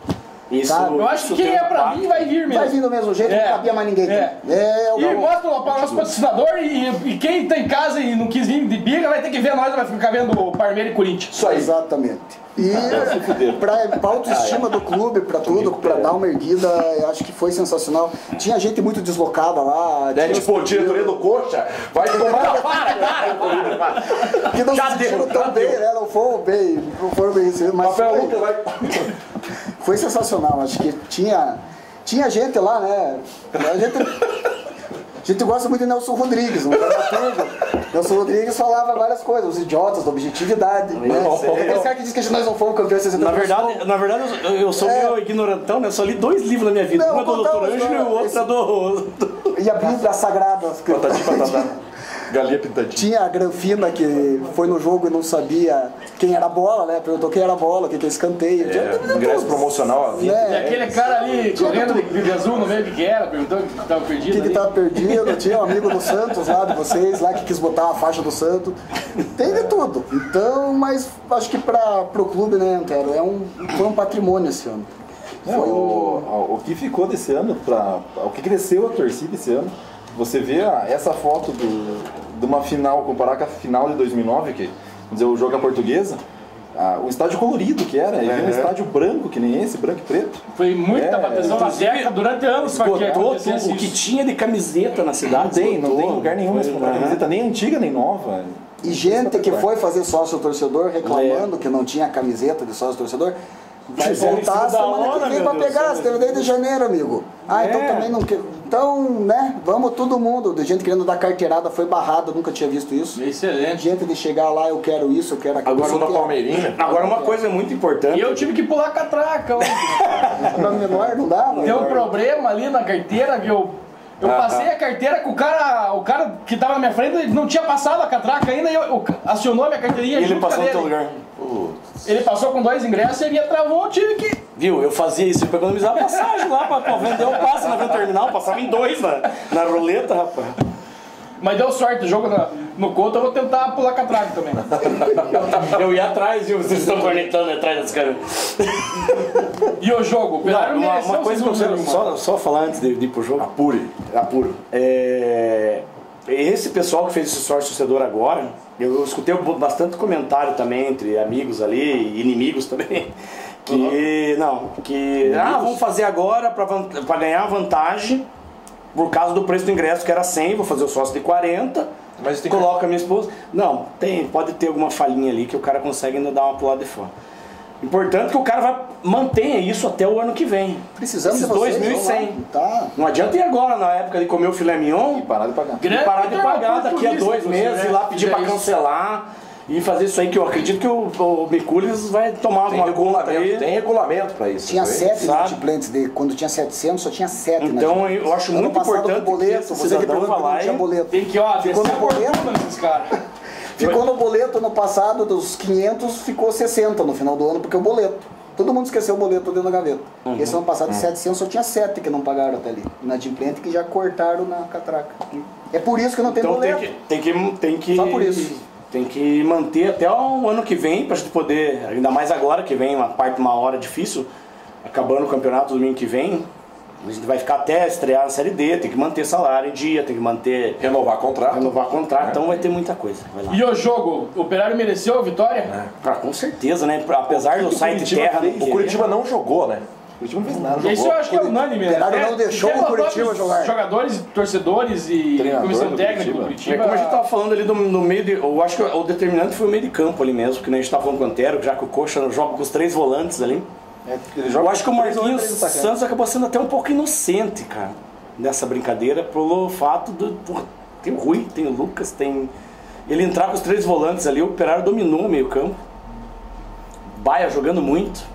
[SPEAKER 7] Isso,
[SPEAKER 5] Sabe?
[SPEAKER 4] Eu acho que quem é pra vir, vai vir mesmo.
[SPEAKER 5] Vai vir do mesmo jeito,
[SPEAKER 4] É.
[SPEAKER 5] não cabia mais ninguém.
[SPEAKER 4] É.
[SPEAKER 5] É,
[SPEAKER 4] E
[SPEAKER 5] o-
[SPEAKER 4] mostra para o nosso patrocinador e, e quem tá em casa e não quis vir de biga vai ter que ver nós, vai ficar vendo o Parmeira e Corinthians.
[SPEAKER 8] Isso aí.
[SPEAKER 5] Exatamente. E
[SPEAKER 8] se fuder.
[SPEAKER 5] pra, pra autoestima do clube, pra tudo, pra dar uma erguida, eu acho que foi sensacional. Tinha gente muito deslocada lá.
[SPEAKER 6] É tipo, a diretoria do Coxa vai tomar. <laughs>
[SPEAKER 5] que não
[SPEAKER 7] Já
[SPEAKER 5] se
[SPEAKER 7] deu,
[SPEAKER 5] tão bem, né? Não foram bem, não foram bem recebidos, mas
[SPEAKER 6] Rafael
[SPEAKER 5] foi,
[SPEAKER 6] Lucas vai.
[SPEAKER 5] Foi sensacional. Acho que tinha, tinha gente lá, né? A gente, a gente gosta muito de Nelson Rodrigues, um dramaturgo. Nelson Rodrigues falava várias coisas, os idiotas da objetividade. Né? Esse cara que diz que nós não fomos campeões em 60
[SPEAKER 7] Na verdade, na verdade eu, eu sou
[SPEAKER 5] É.
[SPEAKER 7] meio ignorantão, né? Eu só li dois livros na minha vida.
[SPEAKER 5] Não,
[SPEAKER 7] um é do Dr.
[SPEAKER 5] a
[SPEAKER 7] Ângelo e o outro é do. <laughs>
[SPEAKER 5] E a Bíblia Sagrada.
[SPEAKER 6] Patatá. <laughs> Galinha pintadinha.
[SPEAKER 5] Tinha a Granfina que foi no jogo e não sabia quem era a bola, né? Perguntou quem era a bola, quem que é escanteio.
[SPEAKER 6] É, ingresso promocional vida.
[SPEAKER 4] E aquele cara ali correndo de, de azul no meio, o que que era? Perguntou que tava perdido
[SPEAKER 5] Quem que
[SPEAKER 4] ali.
[SPEAKER 5] tava perdido, tinha um amigo do Santos lá de vocês, lá que quis botar a faixa do Santos. Tem de tudo. Então, mas acho que para pro clube, né, Antero, é um, foi um patrimônio esse ano.
[SPEAKER 8] É, o, o, o que ficou desse ano, pra, o que cresceu a torcida esse ano, você vê a- essa foto do, de uma final, comparar com a final de 2009, que, vamos dizer, o jogo a portuguesa, a- o estádio colorido que era, e um estádio branco que nem esse, branco e preto.
[SPEAKER 4] Foi muita
[SPEAKER 8] É,
[SPEAKER 4] atenção na Zeca durante anos
[SPEAKER 7] Esgotou tudo, o que tinha de camiseta na cidade.
[SPEAKER 8] Não tem, não
[SPEAKER 7] esgotou.
[SPEAKER 8] tem lugar nenhum nesse
[SPEAKER 7] Aham.
[SPEAKER 8] camiseta nem antiga nem nova.
[SPEAKER 5] E gente que foi fazer sócio torcedor reclamando que não tinha camiseta de sócio torcedor, vai voltar semana
[SPEAKER 7] hora,
[SPEAKER 5] que vem pra
[SPEAKER 7] Deus
[SPEAKER 5] pegar, você teve desde janeiro, amigo. Ah, então
[SPEAKER 7] É.
[SPEAKER 5] também não quer. Então, né, vamos todo mundo. De gente querendo dar carteirada, foi barrada, nunca tinha visto isso.
[SPEAKER 4] Excelente.
[SPEAKER 5] Gente de chegar lá, eu quero isso, eu quero aquilo.
[SPEAKER 6] Agora
[SPEAKER 5] eu
[SPEAKER 6] na
[SPEAKER 5] quero.
[SPEAKER 6] Palmeirinha.
[SPEAKER 7] Agora, uma coisa muito importante.
[SPEAKER 4] E eu tive que pular a catraca. ó.
[SPEAKER 5] Pra <laughs> menor não dava.
[SPEAKER 4] Deu um problema ali na carteira que eu. Eu passei a carteira com o cara, o cara que tava na minha frente, ele não tinha passado a catraca ainda, e eu, eu acionou a minha carteirinha
[SPEAKER 7] E ele passou no teu lugar.
[SPEAKER 4] Ele passou com dois ingressos, ele travou, eu tive que.
[SPEAKER 7] Viu? Eu fazia isso, eu economizava passagem lá pra, pra vender o passe na venda terminal, passava em dois na, na roleta, rapaz.
[SPEAKER 4] Mas deu sorte, o jogo na- no conto, eu vou tentar pular a catraca também. <laughs>
[SPEAKER 7] Eu ia atrás, viu? Vocês estão cornetando atrás dos caras. <laughs>
[SPEAKER 4] E o jogo?
[SPEAKER 7] Não, uma, uma coisa que eu quero só, só falar antes de, de ir pro jogo. Apure. Apuro. É, esse pessoal que fez esse sorte torcedor agora, eu escutei bastante comentário também entre amigos ali, e inimigos também. Que, não, que, ah, vamos fazer agora para ganhar vantagem por causa do preço do ingresso que era 100, vou fazer o sócio de 40.
[SPEAKER 6] Mas tem
[SPEAKER 7] Coloca a minha esposa. Não, tem, pode ter alguma falhinha ali que o cara consegue ainda dar uma pulada de fora. Importante que o cara vai mantenha isso até o ano que vem.
[SPEAKER 5] Precisamos
[SPEAKER 7] Esses
[SPEAKER 5] de vocês.
[SPEAKER 7] 2.100.
[SPEAKER 5] vamos lá. Tá.
[SPEAKER 7] Não adianta ir agora, na época de comer o filé mignon,
[SPEAKER 8] E parar de pagar.
[SPEAKER 7] e parar de pagar daqui a dois meses,
[SPEAKER 4] né?
[SPEAKER 7] ir lá pedir pra
[SPEAKER 4] Fizer isso.
[SPEAKER 7] E fazer isso aí, que eu acredito que o, o Bicules vai tomar
[SPEAKER 6] Tem
[SPEAKER 7] alguma conta
[SPEAKER 6] regulamento,
[SPEAKER 7] aí.
[SPEAKER 6] tem regulamento pra isso.
[SPEAKER 5] Tinha
[SPEAKER 6] né?
[SPEAKER 5] sete
[SPEAKER 7] Sabe?
[SPEAKER 5] inadimplentes, de, quando tinha 700, só tinha 7
[SPEAKER 7] Então eu acho
[SPEAKER 5] Ano
[SPEAKER 7] muito
[SPEAKER 5] passado,
[SPEAKER 7] importante
[SPEAKER 5] boleto,
[SPEAKER 7] que
[SPEAKER 5] você
[SPEAKER 7] lá
[SPEAKER 5] não tinha boleto.
[SPEAKER 4] Tem que, ó,
[SPEAKER 5] Ficou no boleto?
[SPEAKER 4] fortuna nesses caras. <laughs>
[SPEAKER 5] Ficou no boleto no passado, dos 500, ficou 60 no final do ano, porque o boleto. Todo mundo esqueceu o boleto dentro da gaveta.
[SPEAKER 7] Uhum.
[SPEAKER 5] Esse ano passado, de 700, só tinha 7 que não pagaram até ali. Inadimplente que já cortaram na catraca. É por isso que não tem
[SPEAKER 7] Então tem
[SPEAKER 5] boleto.
[SPEAKER 7] que, tem que, tem que,
[SPEAKER 5] Só por isso.
[SPEAKER 7] Tem que manter até o ano que vem pra gente poder, ainda mais agora que vem uma parte, uma hora difícil, acabando o campeonato domingo que vem, a gente vai ficar até estrear na Série D, tem que manter salário em dia, tem que manter,
[SPEAKER 6] Renovar contrato.
[SPEAKER 7] renovar contrato, então vai ter muita coisa.
[SPEAKER 4] E o jogo? O Operário mereceu a vitória?
[SPEAKER 7] Ah, com certeza, né? Apesar do <laughs> site
[SPEAKER 6] Curitiba
[SPEAKER 7] terra
[SPEAKER 6] fez-
[SPEAKER 7] não
[SPEAKER 6] O. Curitiba não jogou, né?
[SPEAKER 8] O Curitiba não fez nada.
[SPEAKER 4] Isso eu acho que é unânime. Né?
[SPEAKER 5] não deixou o Curitiba jogar.
[SPEAKER 4] Jogadores, torcedores e
[SPEAKER 8] Treinador
[SPEAKER 4] comissão
[SPEAKER 8] do
[SPEAKER 4] técnica do
[SPEAKER 8] Curitiba.
[SPEAKER 4] Curitiba.
[SPEAKER 7] É como a gente tava falando ali do, no meio de. Eu acho que o determinante foi o meio de campo ali mesmo, que nem a gente tava falando com o Antero, já que o Coxa joga com os três volantes ali.
[SPEAKER 8] É, ele joga
[SPEAKER 7] Eu acho que o
[SPEAKER 8] com três
[SPEAKER 7] Marquinhos
[SPEAKER 8] três atacantes.
[SPEAKER 7] Santos acabou sendo até um pouco inocente, cara, nessa brincadeira, pelo fato do. porra, tem o Rui, tem o Lucas, tem. Ele entrar com os três volantes ali, o Operário dominou o meio-campo. Baia jogando muito,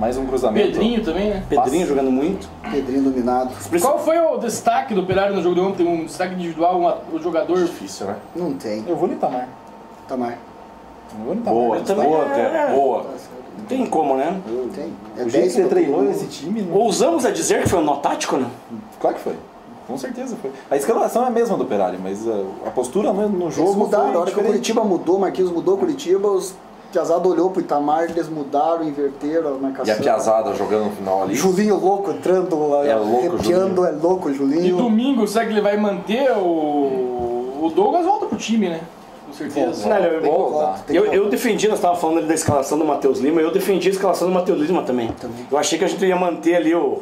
[SPEAKER 8] Mais um cruzamento.
[SPEAKER 4] Pedrinho também, né?
[SPEAKER 7] Pedrinho jogando muito.
[SPEAKER 5] Pedrinho dominado.
[SPEAKER 4] Qual foi o destaque do Operário no jogo de ontem? Um destaque individual, uma- o jogador...
[SPEAKER 6] Difícil, né?
[SPEAKER 5] Não tem.
[SPEAKER 8] Eu vou no Itamar.
[SPEAKER 5] Tamar.
[SPEAKER 8] Eu vou no Itamar.
[SPEAKER 6] Boa,
[SPEAKER 7] também-
[SPEAKER 6] boa,
[SPEAKER 7] é.
[SPEAKER 6] Té, boa.
[SPEAKER 7] Não tem como, né?
[SPEAKER 5] Não tem. É
[SPEAKER 8] O jeito
[SPEAKER 5] 10
[SPEAKER 8] que você
[SPEAKER 5] pra
[SPEAKER 8] treinou esse time, não...
[SPEAKER 7] Ousamos a dizer que foi um nó tático, né?
[SPEAKER 8] claro que foi. Com certeza foi. A escalação é a mesma do Operário, mas uh, a postura no, no
[SPEAKER 5] Eles
[SPEAKER 8] jogo
[SPEAKER 5] mudaram.
[SPEAKER 8] foi
[SPEAKER 5] A hora que o. Curitiba mudou, o Marquinhos mudou o Curitiba, os Piazada olhou pro Itamar, eles mudaram, inverteram a
[SPEAKER 6] E
[SPEAKER 5] marcação.
[SPEAKER 6] a Piazada jogando no final ali.
[SPEAKER 5] Julinho louco, entrando,
[SPEAKER 6] É louco,
[SPEAKER 5] arrepiando, é louco,
[SPEAKER 4] E
[SPEAKER 5] Julinho.
[SPEAKER 4] domingo, será que ele vai manter o. O Douglas volta pro time, né? Com certeza.
[SPEAKER 7] Não, ele é
[SPEAKER 5] que
[SPEAKER 7] Eu, eu defendi, nós estávamos falando ali da escalação do Matheus Lima, eu defendi a escalação do Matheus Lima também. Eu achei que a gente ia manter ali o,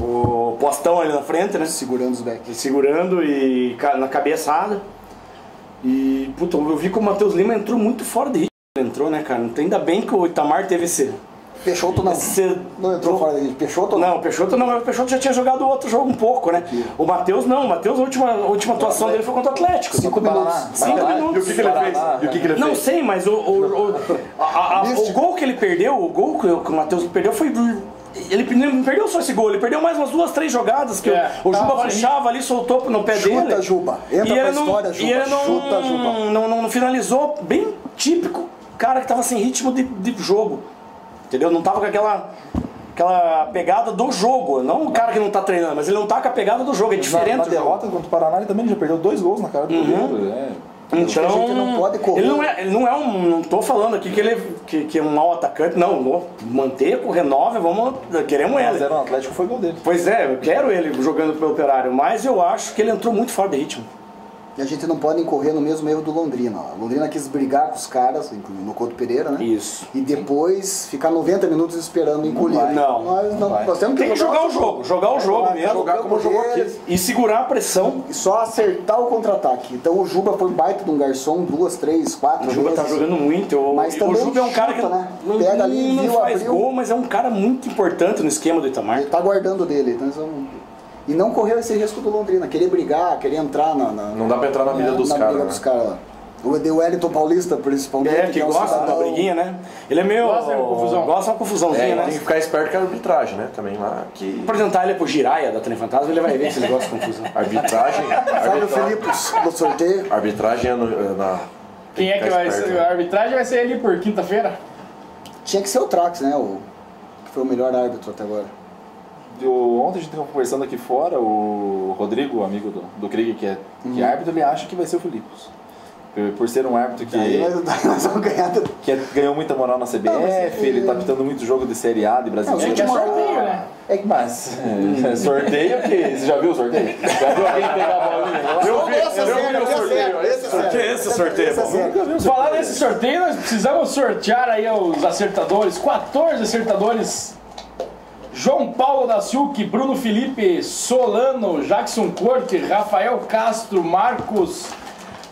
[SPEAKER 7] o postão ali na frente, né?
[SPEAKER 5] Segurando os backs.
[SPEAKER 7] Segurando e na cabeçada. E, puta, eu vi que o Matheus Lima entrou muito fora de ritmo. Entrou, né, cara? Ainda bem que o Itamar teve esse.
[SPEAKER 5] Peixoto não.
[SPEAKER 7] esse
[SPEAKER 5] Não entrou fora dele. Peixoto
[SPEAKER 7] não, o Peixoto não, o Peixoto já tinha jogado outro jogo um pouco, né? O Matheus não, o Matheus, a última, a última atuação dele foi contra o Atlético.
[SPEAKER 5] Cinco minutos.
[SPEAKER 7] Cinco
[SPEAKER 6] E o
[SPEAKER 7] minutos.
[SPEAKER 6] que, que ele fez? E o que, que ele
[SPEAKER 7] Não
[SPEAKER 6] fez?
[SPEAKER 7] sei, mas o, o, o, a- a- o gol que ele perdeu, o gol que o Matheus perdeu foi. Ele não perdeu só esse gol, ele perdeu mais umas duas, três jogadas que
[SPEAKER 4] É,
[SPEAKER 7] o, Juba puxava ali, soltou no pé
[SPEAKER 5] Chuta,
[SPEAKER 7] dele.
[SPEAKER 5] Juba. Entra
[SPEAKER 7] e
[SPEAKER 5] pra
[SPEAKER 7] ele não,
[SPEAKER 5] história,
[SPEAKER 7] e
[SPEAKER 5] Juba.
[SPEAKER 7] ele não,
[SPEAKER 5] Chuta, Juba.
[SPEAKER 7] Não, não, não finalizou, bem típico, cara que tava sem ritmo de, de jogo. Entendeu? Não tava com aquela. Aquela pegada do jogo, não o cara que não tá treinando, mas ele não tá com a pegada do jogo, é
[SPEAKER 8] Na,
[SPEAKER 7] diferente.
[SPEAKER 8] na
[SPEAKER 7] o jogo.
[SPEAKER 8] derrota contra o Paraná, ele também já perdeu dois gols na cara do goleiro. É.
[SPEAKER 7] Então,
[SPEAKER 5] a gente não pode correr.
[SPEAKER 7] Ele não é, ele não é um. Não tô falando aqui que ele que, que é um mau atacante. Não, vou manter, renove, vamos. Queremos ele.
[SPEAKER 8] 1x0 no Atlético foi gol dele.
[SPEAKER 7] Pois é, eu quero ele jogando pelo operário, mas eu acho que ele entrou muito fora de ritmo.
[SPEAKER 5] E a gente não pode incorrer no mesmo erro do Londrina. ó. Londrina quis brigar com os caras, incluindo no Couto Pereira, né?
[SPEAKER 7] Isso.
[SPEAKER 5] E depois ficar 90 minutos esperando encolher.
[SPEAKER 7] Não.
[SPEAKER 5] Nós, não,
[SPEAKER 8] vai.
[SPEAKER 5] nós temos que
[SPEAKER 7] Tem que jogar o
[SPEAKER 5] nosso
[SPEAKER 7] jogo, jogar o jogo
[SPEAKER 5] Marcar
[SPEAKER 7] mesmo.
[SPEAKER 6] jogar como jogou aqui.
[SPEAKER 7] E segurar a pressão.
[SPEAKER 5] E só acertar o contra-ataque. Então o Juba foi baita de um garçom, duas, três, quatro
[SPEAKER 7] O Juba
[SPEAKER 5] vezes.
[SPEAKER 7] tá jogando muito. O,
[SPEAKER 5] Mas
[SPEAKER 7] o Juba é um cara que
[SPEAKER 5] né?
[SPEAKER 7] não,
[SPEAKER 5] Pega ali,
[SPEAKER 7] não
[SPEAKER 5] viu,
[SPEAKER 7] faz gol, mas é um cara muito importante no esquema do Itamar.
[SPEAKER 5] Ele tá guardando dele. Então nós vamos... E não correu esse risco do Londrina, querer brigar, querer entrar na. na-
[SPEAKER 6] Não dá pra entrar na vida dos
[SPEAKER 5] na
[SPEAKER 6] caras,
[SPEAKER 5] briga
[SPEAKER 6] né?
[SPEAKER 5] dos caras lá. O de Wellington Paulista, principalmente.
[SPEAKER 7] É, que
[SPEAKER 5] é um
[SPEAKER 7] gosta da briguinha, né? Ele é meio.
[SPEAKER 4] Gosta de uma confusão.
[SPEAKER 7] Gosta de uma confusãozinha,
[SPEAKER 6] É,
[SPEAKER 7] né?
[SPEAKER 6] tem que ficar esperto com a arbitragem, né? Também lá que.
[SPEAKER 7] apresentar ele pro Jiraya da Trem Fantasma, ele vai ver se ele gosta de confusão.
[SPEAKER 6] Arbitragem.
[SPEAKER 5] Fábio Filipos, no sorteio.
[SPEAKER 6] Arbitragem é no- é na.
[SPEAKER 4] Quem é que vai
[SPEAKER 6] esperto,
[SPEAKER 4] ser?
[SPEAKER 6] né?
[SPEAKER 4] A arbitragem vai ser ali por quinta-feira?
[SPEAKER 5] Tinha que ser o Trax, né? O, que foi o melhor árbitro até agora.
[SPEAKER 8] Eu- ontem a gente estava conversando aqui fora, o Rodrigo, amigo do, do Krieg, que é, que é árbitro, ele acha que vai ser o Filipos. Por, por ser um árbitro que,
[SPEAKER 5] Aí nós, <laughs> nós vamos ganhar. do-
[SPEAKER 8] que é- ganhou muita moral na CBF,
[SPEAKER 5] Não, mas ele-
[SPEAKER 8] ele tá pitando muito jogo de Série A de
[SPEAKER 5] Não,
[SPEAKER 8] brasileiro.
[SPEAKER 5] os
[SPEAKER 4] É que é sorteio, né?
[SPEAKER 8] É que, mas, é, sorteio que. Você já viu o sorteio? Já viu alguém pegar a bolinha?
[SPEAKER 5] Eu vi, esse é sério, esse é sério, esse é
[SPEAKER 7] sorteio?
[SPEAKER 5] Esse é sério.
[SPEAKER 4] Falar nesse sorteio, nós precisamos sortear aí os acertadores, 14 acertadores. João Paulo da Silk, Bruno Felipe Solano, Jackson Corte, Rafael Castro, Marcos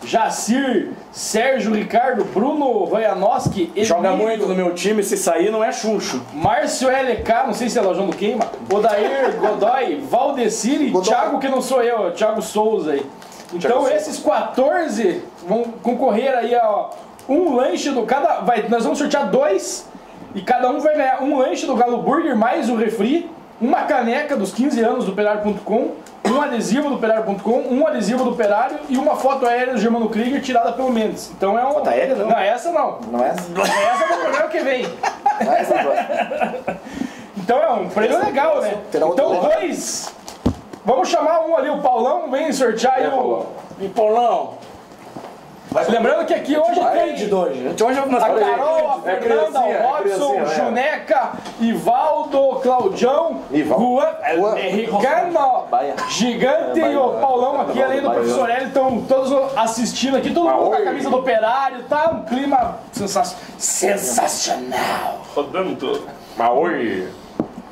[SPEAKER 4] Jacir, Sérgio Ricardo, Bruno Royanoski,
[SPEAKER 7] Joga
[SPEAKER 4] Emílio,
[SPEAKER 7] muito no meu time, se sair não é chuncho.
[SPEAKER 4] Márcio LK, não sei se é Lojão do Queima, Odair Godoy, <laughs> Valdecir e
[SPEAKER 5] Godoy.
[SPEAKER 4] Thiago, que não sou eu, é Thiago Souza aí. Então esses 14 vão concorrer aí a um lanche do cada. Vai, nós vamos sortear dois e cada um vai ganhar um lanche do Galo Burger mais o refri, uma caneca dos 15 anos do Perário.com, um adesivo do Perário.com, um adesivo do Perário e uma foto aérea do Germano Krieger tirada pelo Mendes. Então é um.
[SPEAKER 7] Foto aérea, não?
[SPEAKER 4] Não, essa não.
[SPEAKER 8] Não é?
[SPEAKER 4] Essa é do programa que vem.
[SPEAKER 8] Não é essa próxima.
[SPEAKER 4] Então é um prêmio legal, né? Então dois. Vamos chamar um ali, o Paulão, vem sortear aí o. E Paulão. Lembrando que aqui hoje tem
[SPEAKER 7] de dois. né? Hoje eu-
[SPEAKER 4] a Carol, a
[SPEAKER 6] É
[SPEAKER 4] Fernanda,
[SPEAKER 6] criancinha,
[SPEAKER 4] o
[SPEAKER 6] é
[SPEAKER 4] Robson,
[SPEAKER 6] né?
[SPEAKER 4] Juneca, Ivaldo, Claudião,
[SPEAKER 6] Ivaldo.
[SPEAKER 4] Juan, é, Ricano. Gigante e o Paulão aqui, além do professor Hélio, estão todos assistindo aqui, todo mundo com a camisa do operário, tá? Um clima sensa- sensacional.
[SPEAKER 3] Rodando tudo.
[SPEAKER 6] Maoi.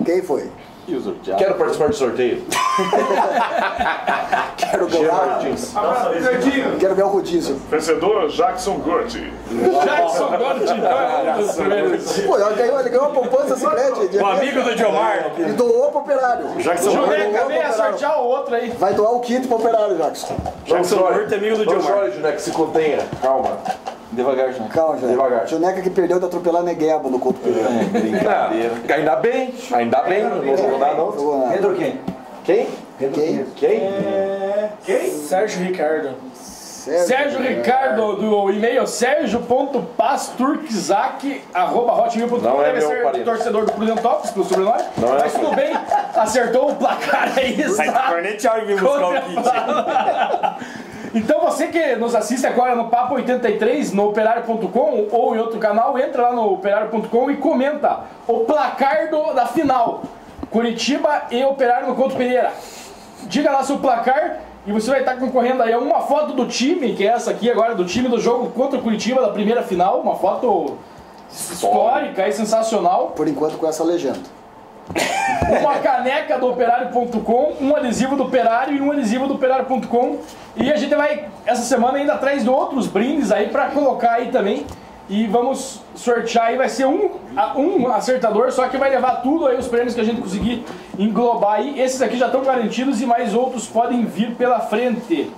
[SPEAKER 5] Quem foi?
[SPEAKER 8] E o sorteado?
[SPEAKER 6] Quero participar do sorteio. <laughs>
[SPEAKER 5] Quero ganhar. Quero ver o rodízio.
[SPEAKER 3] Vencedor Jackson Gorti. <laughs>
[SPEAKER 4] Jackson então primeiros. <laughs>
[SPEAKER 5] Pô, ele ganhou, ele ganhou a poupança Ciclete.
[SPEAKER 7] O amigo do Diomar.
[SPEAKER 5] E doou pro operário.
[SPEAKER 7] Jackson
[SPEAKER 5] Doou pro
[SPEAKER 4] venha
[SPEAKER 5] operário.
[SPEAKER 4] sortear o outro aí.
[SPEAKER 5] Vai doar o kit pro operário, Jackson.
[SPEAKER 7] Jackson Hurt, amigo do
[SPEAKER 6] Não
[SPEAKER 7] Diomar.
[SPEAKER 6] chore, Juné, que se contenha. Calma.
[SPEAKER 8] Devagar, João.
[SPEAKER 5] Calma, já.
[SPEAKER 6] Devagar.
[SPEAKER 5] Juneca que perdeu de atropelar Negueba no Couto Pereira.
[SPEAKER 8] Brincadeira.
[SPEAKER 6] Não, ainda bem. Ainda bem. Não jogou nada, não.
[SPEAKER 5] Jogou nada.
[SPEAKER 10] Pedro quem?
[SPEAKER 6] Quem?
[SPEAKER 5] Quem?
[SPEAKER 6] Quem?
[SPEAKER 4] Sérgio Ricardo.
[SPEAKER 5] Sérgio,
[SPEAKER 4] Sérgio Ricardo do e-mail sérgio.pasturkzak.hotmail.com
[SPEAKER 6] Não é
[SPEAKER 4] Deve
[SPEAKER 6] meu
[SPEAKER 4] ser torcedor do Prudentópolis, pelo sobrenome.
[SPEAKER 6] Não é
[SPEAKER 4] Mas
[SPEAKER 6] meu
[SPEAKER 4] tudo bem, acertou o placar aí,
[SPEAKER 7] Vai cornetear e vir buscar o kit.
[SPEAKER 4] Então você que nos assiste agora no Papo 83, no operário.com ou em outro canal, entra lá no operário.com e comenta o placar do- da final. Curitiba e Operário no Couto Pereira. Diga lá seu placar e você vai estar concorrendo aí a uma foto do time, que é essa aqui agora, do time do jogo contra o Curitiba da primeira final, uma foto histórica e sensacional.
[SPEAKER 5] Por enquanto com essa legenda.
[SPEAKER 4] Uma caneca do operário.com, um adesivo do operário e um adesivo do operário.com. E a gente vai, essa semana, ainda atrás de outros brindes aí pra colocar aí também. E vamos sortear aí, vai ser um, a- um acertador, só que vai levar tudo aí, os prêmios que a gente conseguir englobar aí. Esses aqui já estão garantidos e mais outros podem vir pela frente.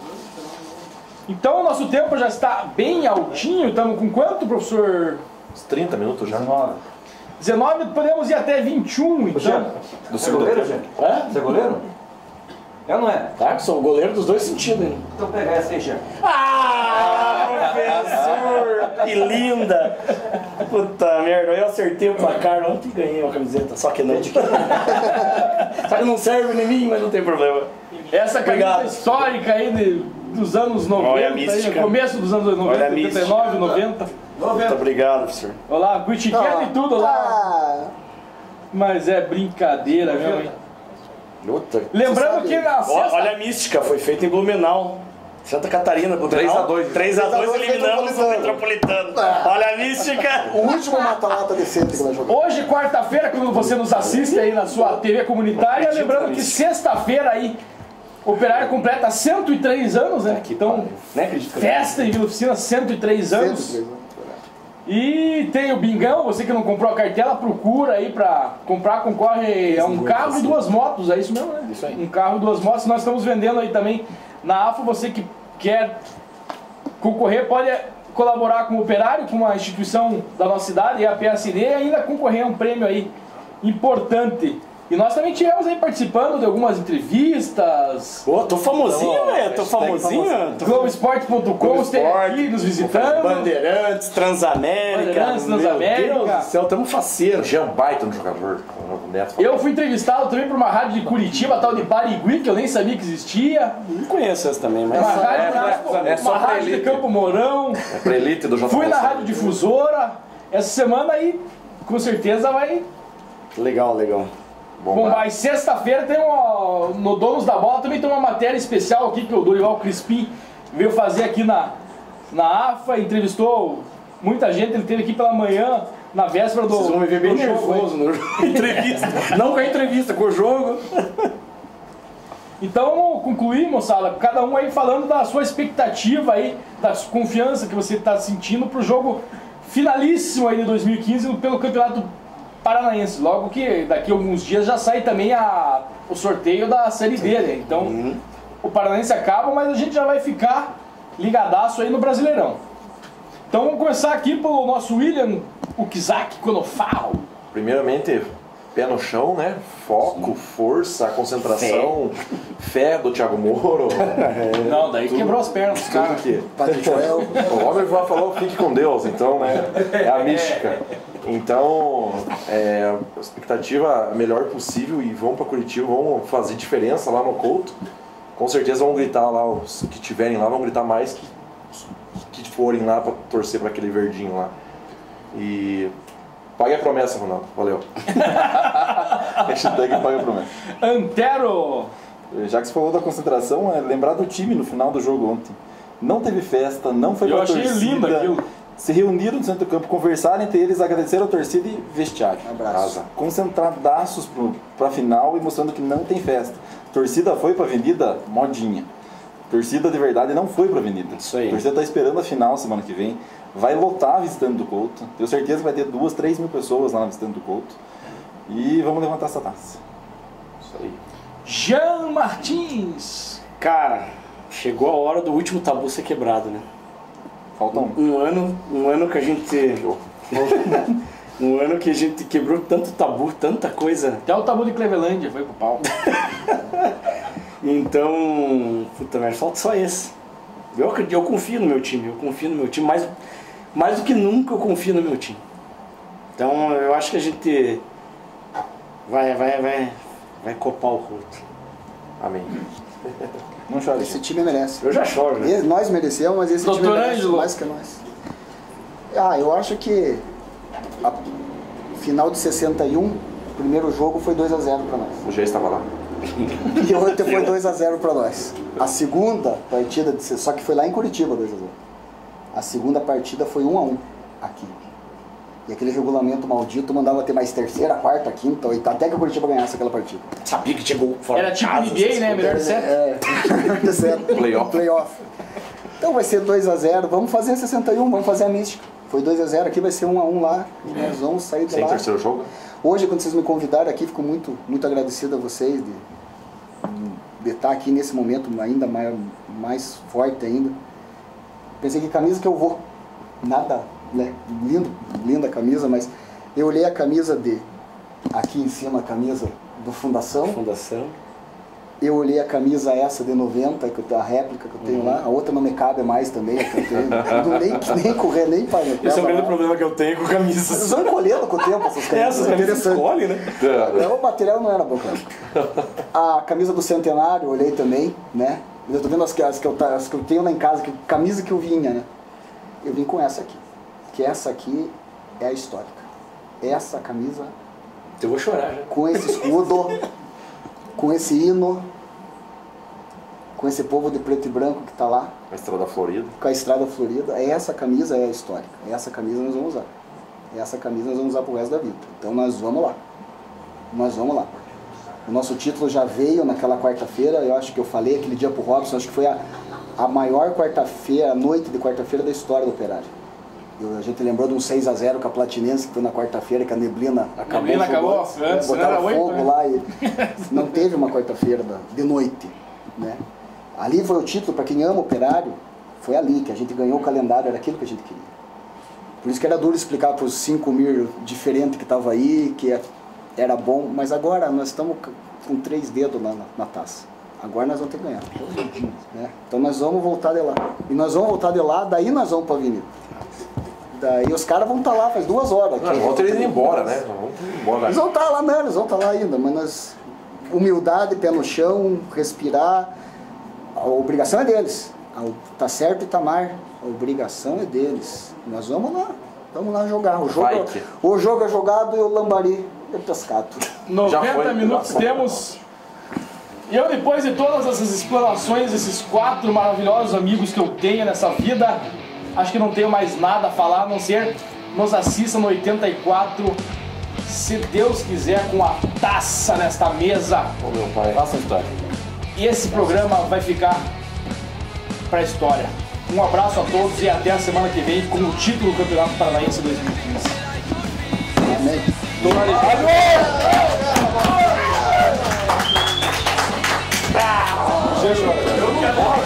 [SPEAKER 4] Então o nosso tempo já está bem altinho, estamos com quanto, professor?
[SPEAKER 6] Uns 30 minutos já.
[SPEAKER 4] 19, podemos ir até 21, então.
[SPEAKER 6] Do
[SPEAKER 10] Você é goleiro, gente?
[SPEAKER 7] Hã?
[SPEAKER 10] Você é goleiro? É ou não é?
[SPEAKER 7] Tá, que sou goleiro dos dois sentidos, hein?
[SPEAKER 10] Então pega essa aí, chefe.
[SPEAKER 7] Ah, professor! Que linda! Puta merda, eu acertei o placar ontem e ganhei uma camiseta, só que não. <laughs> só que não serve em mim, mas não tem problema.
[SPEAKER 4] Essa camisa
[SPEAKER 7] Obrigado.
[SPEAKER 4] histórica aí de- dos anos 90,
[SPEAKER 7] Olha a
[SPEAKER 4] aí, começo dos anos 90,
[SPEAKER 7] Olha a
[SPEAKER 4] 89, 90.
[SPEAKER 7] Muito obrigado, professor.
[SPEAKER 4] Olha lá, com etiqueta e tudo lá.
[SPEAKER 5] Ah,
[SPEAKER 4] Mas é brincadeira mesmo, hein?
[SPEAKER 7] Puta.
[SPEAKER 4] Lembrando que na sexta...
[SPEAKER 7] Olha a mística, foi feita em Blumenau. Santa Catarina, Blumenau.
[SPEAKER 6] 3 a 2.
[SPEAKER 7] 3 a 2
[SPEAKER 5] 3 a 2
[SPEAKER 7] eliminamos o Metropolitano. Olha a mística.
[SPEAKER 5] o último mata-mata decente que vai jogar.
[SPEAKER 4] Hoje, quarta-feira, quando você nos assiste aí na sua TV comunitária, lembrando que sexta-feira aí, o Operário completa 103 anos, né? Então,
[SPEAKER 7] Nem acredito que
[SPEAKER 4] festa em Vila Oficina, 103 anos.
[SPEAKER 5] 103, né?
[SPEAKER 4] E tem o Bingão, você que não comprou a cartela, procura aí pra comprar, concorre a um carro e duas motos, é isso mesmo, né?
[SPEAKER 7] Isso aí.
[SPEAKER 4] Um carro e duas motos, nós estamos vendendo aí também na AFA, você que quer concorrer pode colaborar com o Operário, com uma instituição da nossa cidade, e a PSD, e ainda concorrer a um prêmio aí importante. E nós também tivemos aí participando de algumas entrevistas,
[SPEAKER 7] Pô, tô famosinho, velho. Tô famosinho. Tô
[SPEAKER 4] Globoesporte.com esteve aqui nos visitando.
[SPEAKER 7] Bandeirantes, Transamérica.
[SPEAKER 4] Bandeirantes,
[SPEAKER 7] meu
[SPEAKER 4] Transamérica.
[SPEAKER 7] Deus do céu, tamo faceiro.
[SPEAKER 6] Já é um baita no jogador.
[SPEAKER 4] Eu fui entrevistado também por uma rádio de Curitiba, tal de Barigui, que eu nem sabia que existia.
[SPEAKER 7] Não conheço essa também, mas.
[SPEAKER 4] Uma rádio,
[SPEAKER 6] é,
[SPEAKER 4] na-
[SPEAKER 6] é, é só
[SPEAKER 4] uma
[SPEAKER 6] pra
[SPEAKER 4] rádio de. Campo Mourão.
[SPEAKER 6] É pra elite do J.
[SPEAKER 4] Fui na. Rádio Difusora. Essa semana aí, com certeza, vai
[SPEAKER 7] Legal, legal.
[SPEAKER 6] Bom.
[SPEAKER 4] E sexta-feira tem uma, no Donos da Bola também tem uma matéria especial aqui que o Dorival Crispim veio fazer aqui na, na AFA, entrevistou muita gente, ele teve aqui pela manhã, na véspera do.
[SPEAKER 7] Vocês vão me ver bem
[SPEAKER 4] do jogo,
[SPEAKER 7] nervoso na <laughs> entrevista. Não com a entrevista, com o jogo.
[SPEAKER 4] Então concluir, moçada, cada um aí falando da sua expectativa aí, da confiança que você está sentindo pro jogo finalíssimo aí de 2015 pelo Campeonato Paranaense. Logo que daqui a alguns dias já sai também a, o sorteio da Série D, né? Então o Paranaense acaba, mas a gente já vai ficar ligadaço aí no Brasileirão. Então vamos começar aqui pelo nosso William Ukizaki Konofal.
[SPEAKER 6] Primeiramente, pé no chão, né? Foco, força, concentração, fé, do Thiago Moro. <laughs>
[SPEAKER 4] Não, daí quebrou as pernas dos
[SPEAKER 6] Tudo
[SPEAKER 4] caras.
[SPEAKER 6] que
[SPEAKER 5] Padre Joel. <laughs>
[SPEAKER 6] o Robert já falou fique com Deus, então né, é a mística. Então, é, a expectativa a melhor possível e vão para Curitiba, vão fazer diferença lá no Couto. Com certeza vão gritar lá, os que tiverem lá vão gritar mais que que forem lá para torcer para aquele verdinho lá. E pague a promessa, Ronaldo. Valeu. <laughs>
[SPEAKER 8] Hashtag paga promessa.
[SPEAKER 4] Antero.
[SPEAKER 8] Já que você falou da concentração, é lembrar do time no final do jogo ontem. Não teve festa, não foi
[SPEAKER 4] Eu
[SPEAKER 8] pra
[SPEAKER 4] achei
[SPEAKER 8] torcida.
[SPEAKER 4] lindo aquilo.
[SPEAKER 8] Se reuniram no centro do campo, conversaram entre eles, agradeceram a torcida e vestiário.
[SPEAKER 5] Abraço.
[SPEAKER 8] Concentradaços pro, pra final e mostrando que não tem festa. Torcida foi pra avenida modinha. Torcida de verdade não foi pra avenida.
[SPEAKER 7] Isso aí.
[SPEAKER 8] Torcida tá esperando a final semana que vem. Vai lotar visitando do Couto. Tenho certeza que vai ter duas, três mil pessoas lá visitando do Couto. E vamos levantar essa taça.
[SPEAKER 6] Isso aí.
[SPEAKER 4] Jean Martins.
[SPEAKER 7] Cara, chegou a hora do último tabu ser quebrado, né?
[SPEAKER 8] Falta um.
[SPEAKER 7] Um ano, um ano que a gente. <laughs> um ano que a gente quebrou tanto tabu, tanta coisa.
[SPEAKER 4] Até o tabu de Clevelândia foi pro pau. <laughs>
[SPEAKER 7] Então, puta merda, falta só esse. Eu, acredito- eu confio no meu time, eu confio no meu time, mais, mais do que nunca eu confio no meu time. Então eu acho que a gente vai, vai, vai, vai copar o culto.
[SPEAKER 6] Amém. <laughs>
[SPEAKER 8] Não chore.
[SPEAKER 5] Esse time merece.
[SPEAKER 7] Eu já choro, né?
[SPEAKER 5] E Nós merecemos, mas esse time
[SPEAKER 4] Doutor
[SPEAKER 5] merece
[SPEAKER 4] Ângelo.
[SPEAKER 5] mais que nós. Ah, eu acho que a final de 61, o primeiro jogo foi 2 a 0 para nós.
[SPEAKER 6] O G estava lá. <laughs>
[SPEAKER 5] E ontem foi 2 a 0 para nós. A segunda partida, de, só que foi lá em Curitiba 2 a 0. A segunda partida foi 1 a 1 aqui. E aquele regulamento maldito mandava ter mais terceira, quarta, quinta, oitava, até que o Curitiba ganhasse aquela partida.
[SPEAKER 7] Sabia que gol fora
[SPEAKER 4] Era tipo
[SPEAKER 7] casa,
[SPEAKER 4] NBA, né? Melhor de sete.
[SPEAKER 5] É, melhor de sete. <laughs>
[SPEAKER 6] Playoff.
[SPEAKER 5] Playoff. Então vai ser 2 a 0 Vamos fazer 61, vamos fazer a mística. Foi 2 a 0 aqui vai ser 1 a 1 lá. E nós vamos sair de
[SPEAKER 6] Sem
[SPEAKER 5] lá.
[SPEAKER 6] terceiro jogo.
[SPEAKER 5] Hoje, quando vocês me convidaram aqui, fico muito, muito agradecido a vocês de, de estar aqui nesse momento ainda mais, mais forte ainda. Pensei que camisa que eu vou. Nada, né? Lindo, linda camisa, mas eu olhei a camisa de aqui em cima, a camisa do Fundação.
[SPEAKER 7] Fundação.
[SPEAKER 5] Eu olhei a camisa essa de 90, que eu, tenho- a réplica que eu tenho lá. A outra não me cabe mais também, a que eu tenho. Não nem, nem correr, nem para
[SPEAKER 7] Esse é o grande problema que eu tenho com
[SPEAKER 5] Vocês
[SPEAKER 7] camisas.
[SPEAKER 5] vão colhendo com o tempo essas camisas.
[SPEAKER 7] Essas camisas
[SPEAKER 5] Interessante.
[SPEAKER 7] escolhe, né?
[SPEAKER 5] Não, o material não era bom, cara. A camisa do centenário, eu olhei também, né? Eu tô vendo as que, as que, eu, ta- as que eu tenho lá em casa, que, camisa que eu vinha, né? Eu vim com essa aqui. Que essa aqui é a histórica. Essa camisa,
[SPEAKER 7] Eu vou chorar já.
[SPEAKER 5] com esse escudo, com esse hino, com esse povo de preto e branco que tá lá,
[SPEAKER 6] A Estrada Florida.
[SPEAKER 5] com a estrada florida, essa camisa é a histórica. Essa camisa nós vamos usar. Essa camisa nós vamos usar pro resto da vida. Então nós vamos lá. Nós vamos lá. O nosso título já veio naquela quarta-feira, eu acho que eu falei aquele dia pro Robson, acho que foi a, a maior quarta-feira, a noite de quarta-feira da história do Operário. Eu- a gente lembrou de um 6 a 0 com a Platinense, que foi na quarta-feira, que a neblina acabou.
[SPEAKER 4] Neblina
[SPEAKER 5] jogou-
[SPEAKER 4] acabou antes, né?
[SPEAKER 5] botaram fogo
[SPEAKER 4] né?
[SPEAKER 5] lá e <laughs> não teve uma quarta-feira de noite, né? Ali foi o título, para quem ama Operário, foi ali que a gente ganhou o calendário, era aquilo que a gente queria. Por isso que era duro explicar para os 5 mil diferentes que estavam aí, que é- era bom, mas agora nós estamos com três dedos na, na, na taça. Agora nós vamos ter que ganhar. Né? Então nós vamos voltar de lá. E nós vamos voltar de lá, daí nós vamos para a Avenida. Daí os caras vão estar lá faz duas horas.
[SPEAKER 6] Não, vamos ter ido embora, né? Embora.
[SPEAKER 5] Eles vão estar lá, não, eles vão estar lá ainda, mas nós, humildade, pé no chão, respirar, a obrigação é deles. Tá certo, Itamar, a obrigação é deles. Nós vamos lá, vamos lá jogar. O jogo, é- o jogo é jogado e o lambari é pescado.
[SPEAKER 4] 90
[SPEAKER 6] foi.
[SPEAKER 4] minutos temos. E eu, depois de todas essas explanações, esses quatro maravilhosos amigos que eu tenho nessa vida, acho que não tenho mais nada a falar a não ser nos assista no 84, se Deus quiser, com a taça nesta mesa.
[SPEAKER 6] Ô, meu pai.
[SPEAKER 7] Faça história.
[SPEAKER 4] E esse programa vai ficar para a história. Um abraço a todos e até a semana que vem com o título do Campeonato Paranaense 2015.
[SPEAKER 5] Amém.
[SPEAKER 4] 동아리 가지고 자, 시작합니다.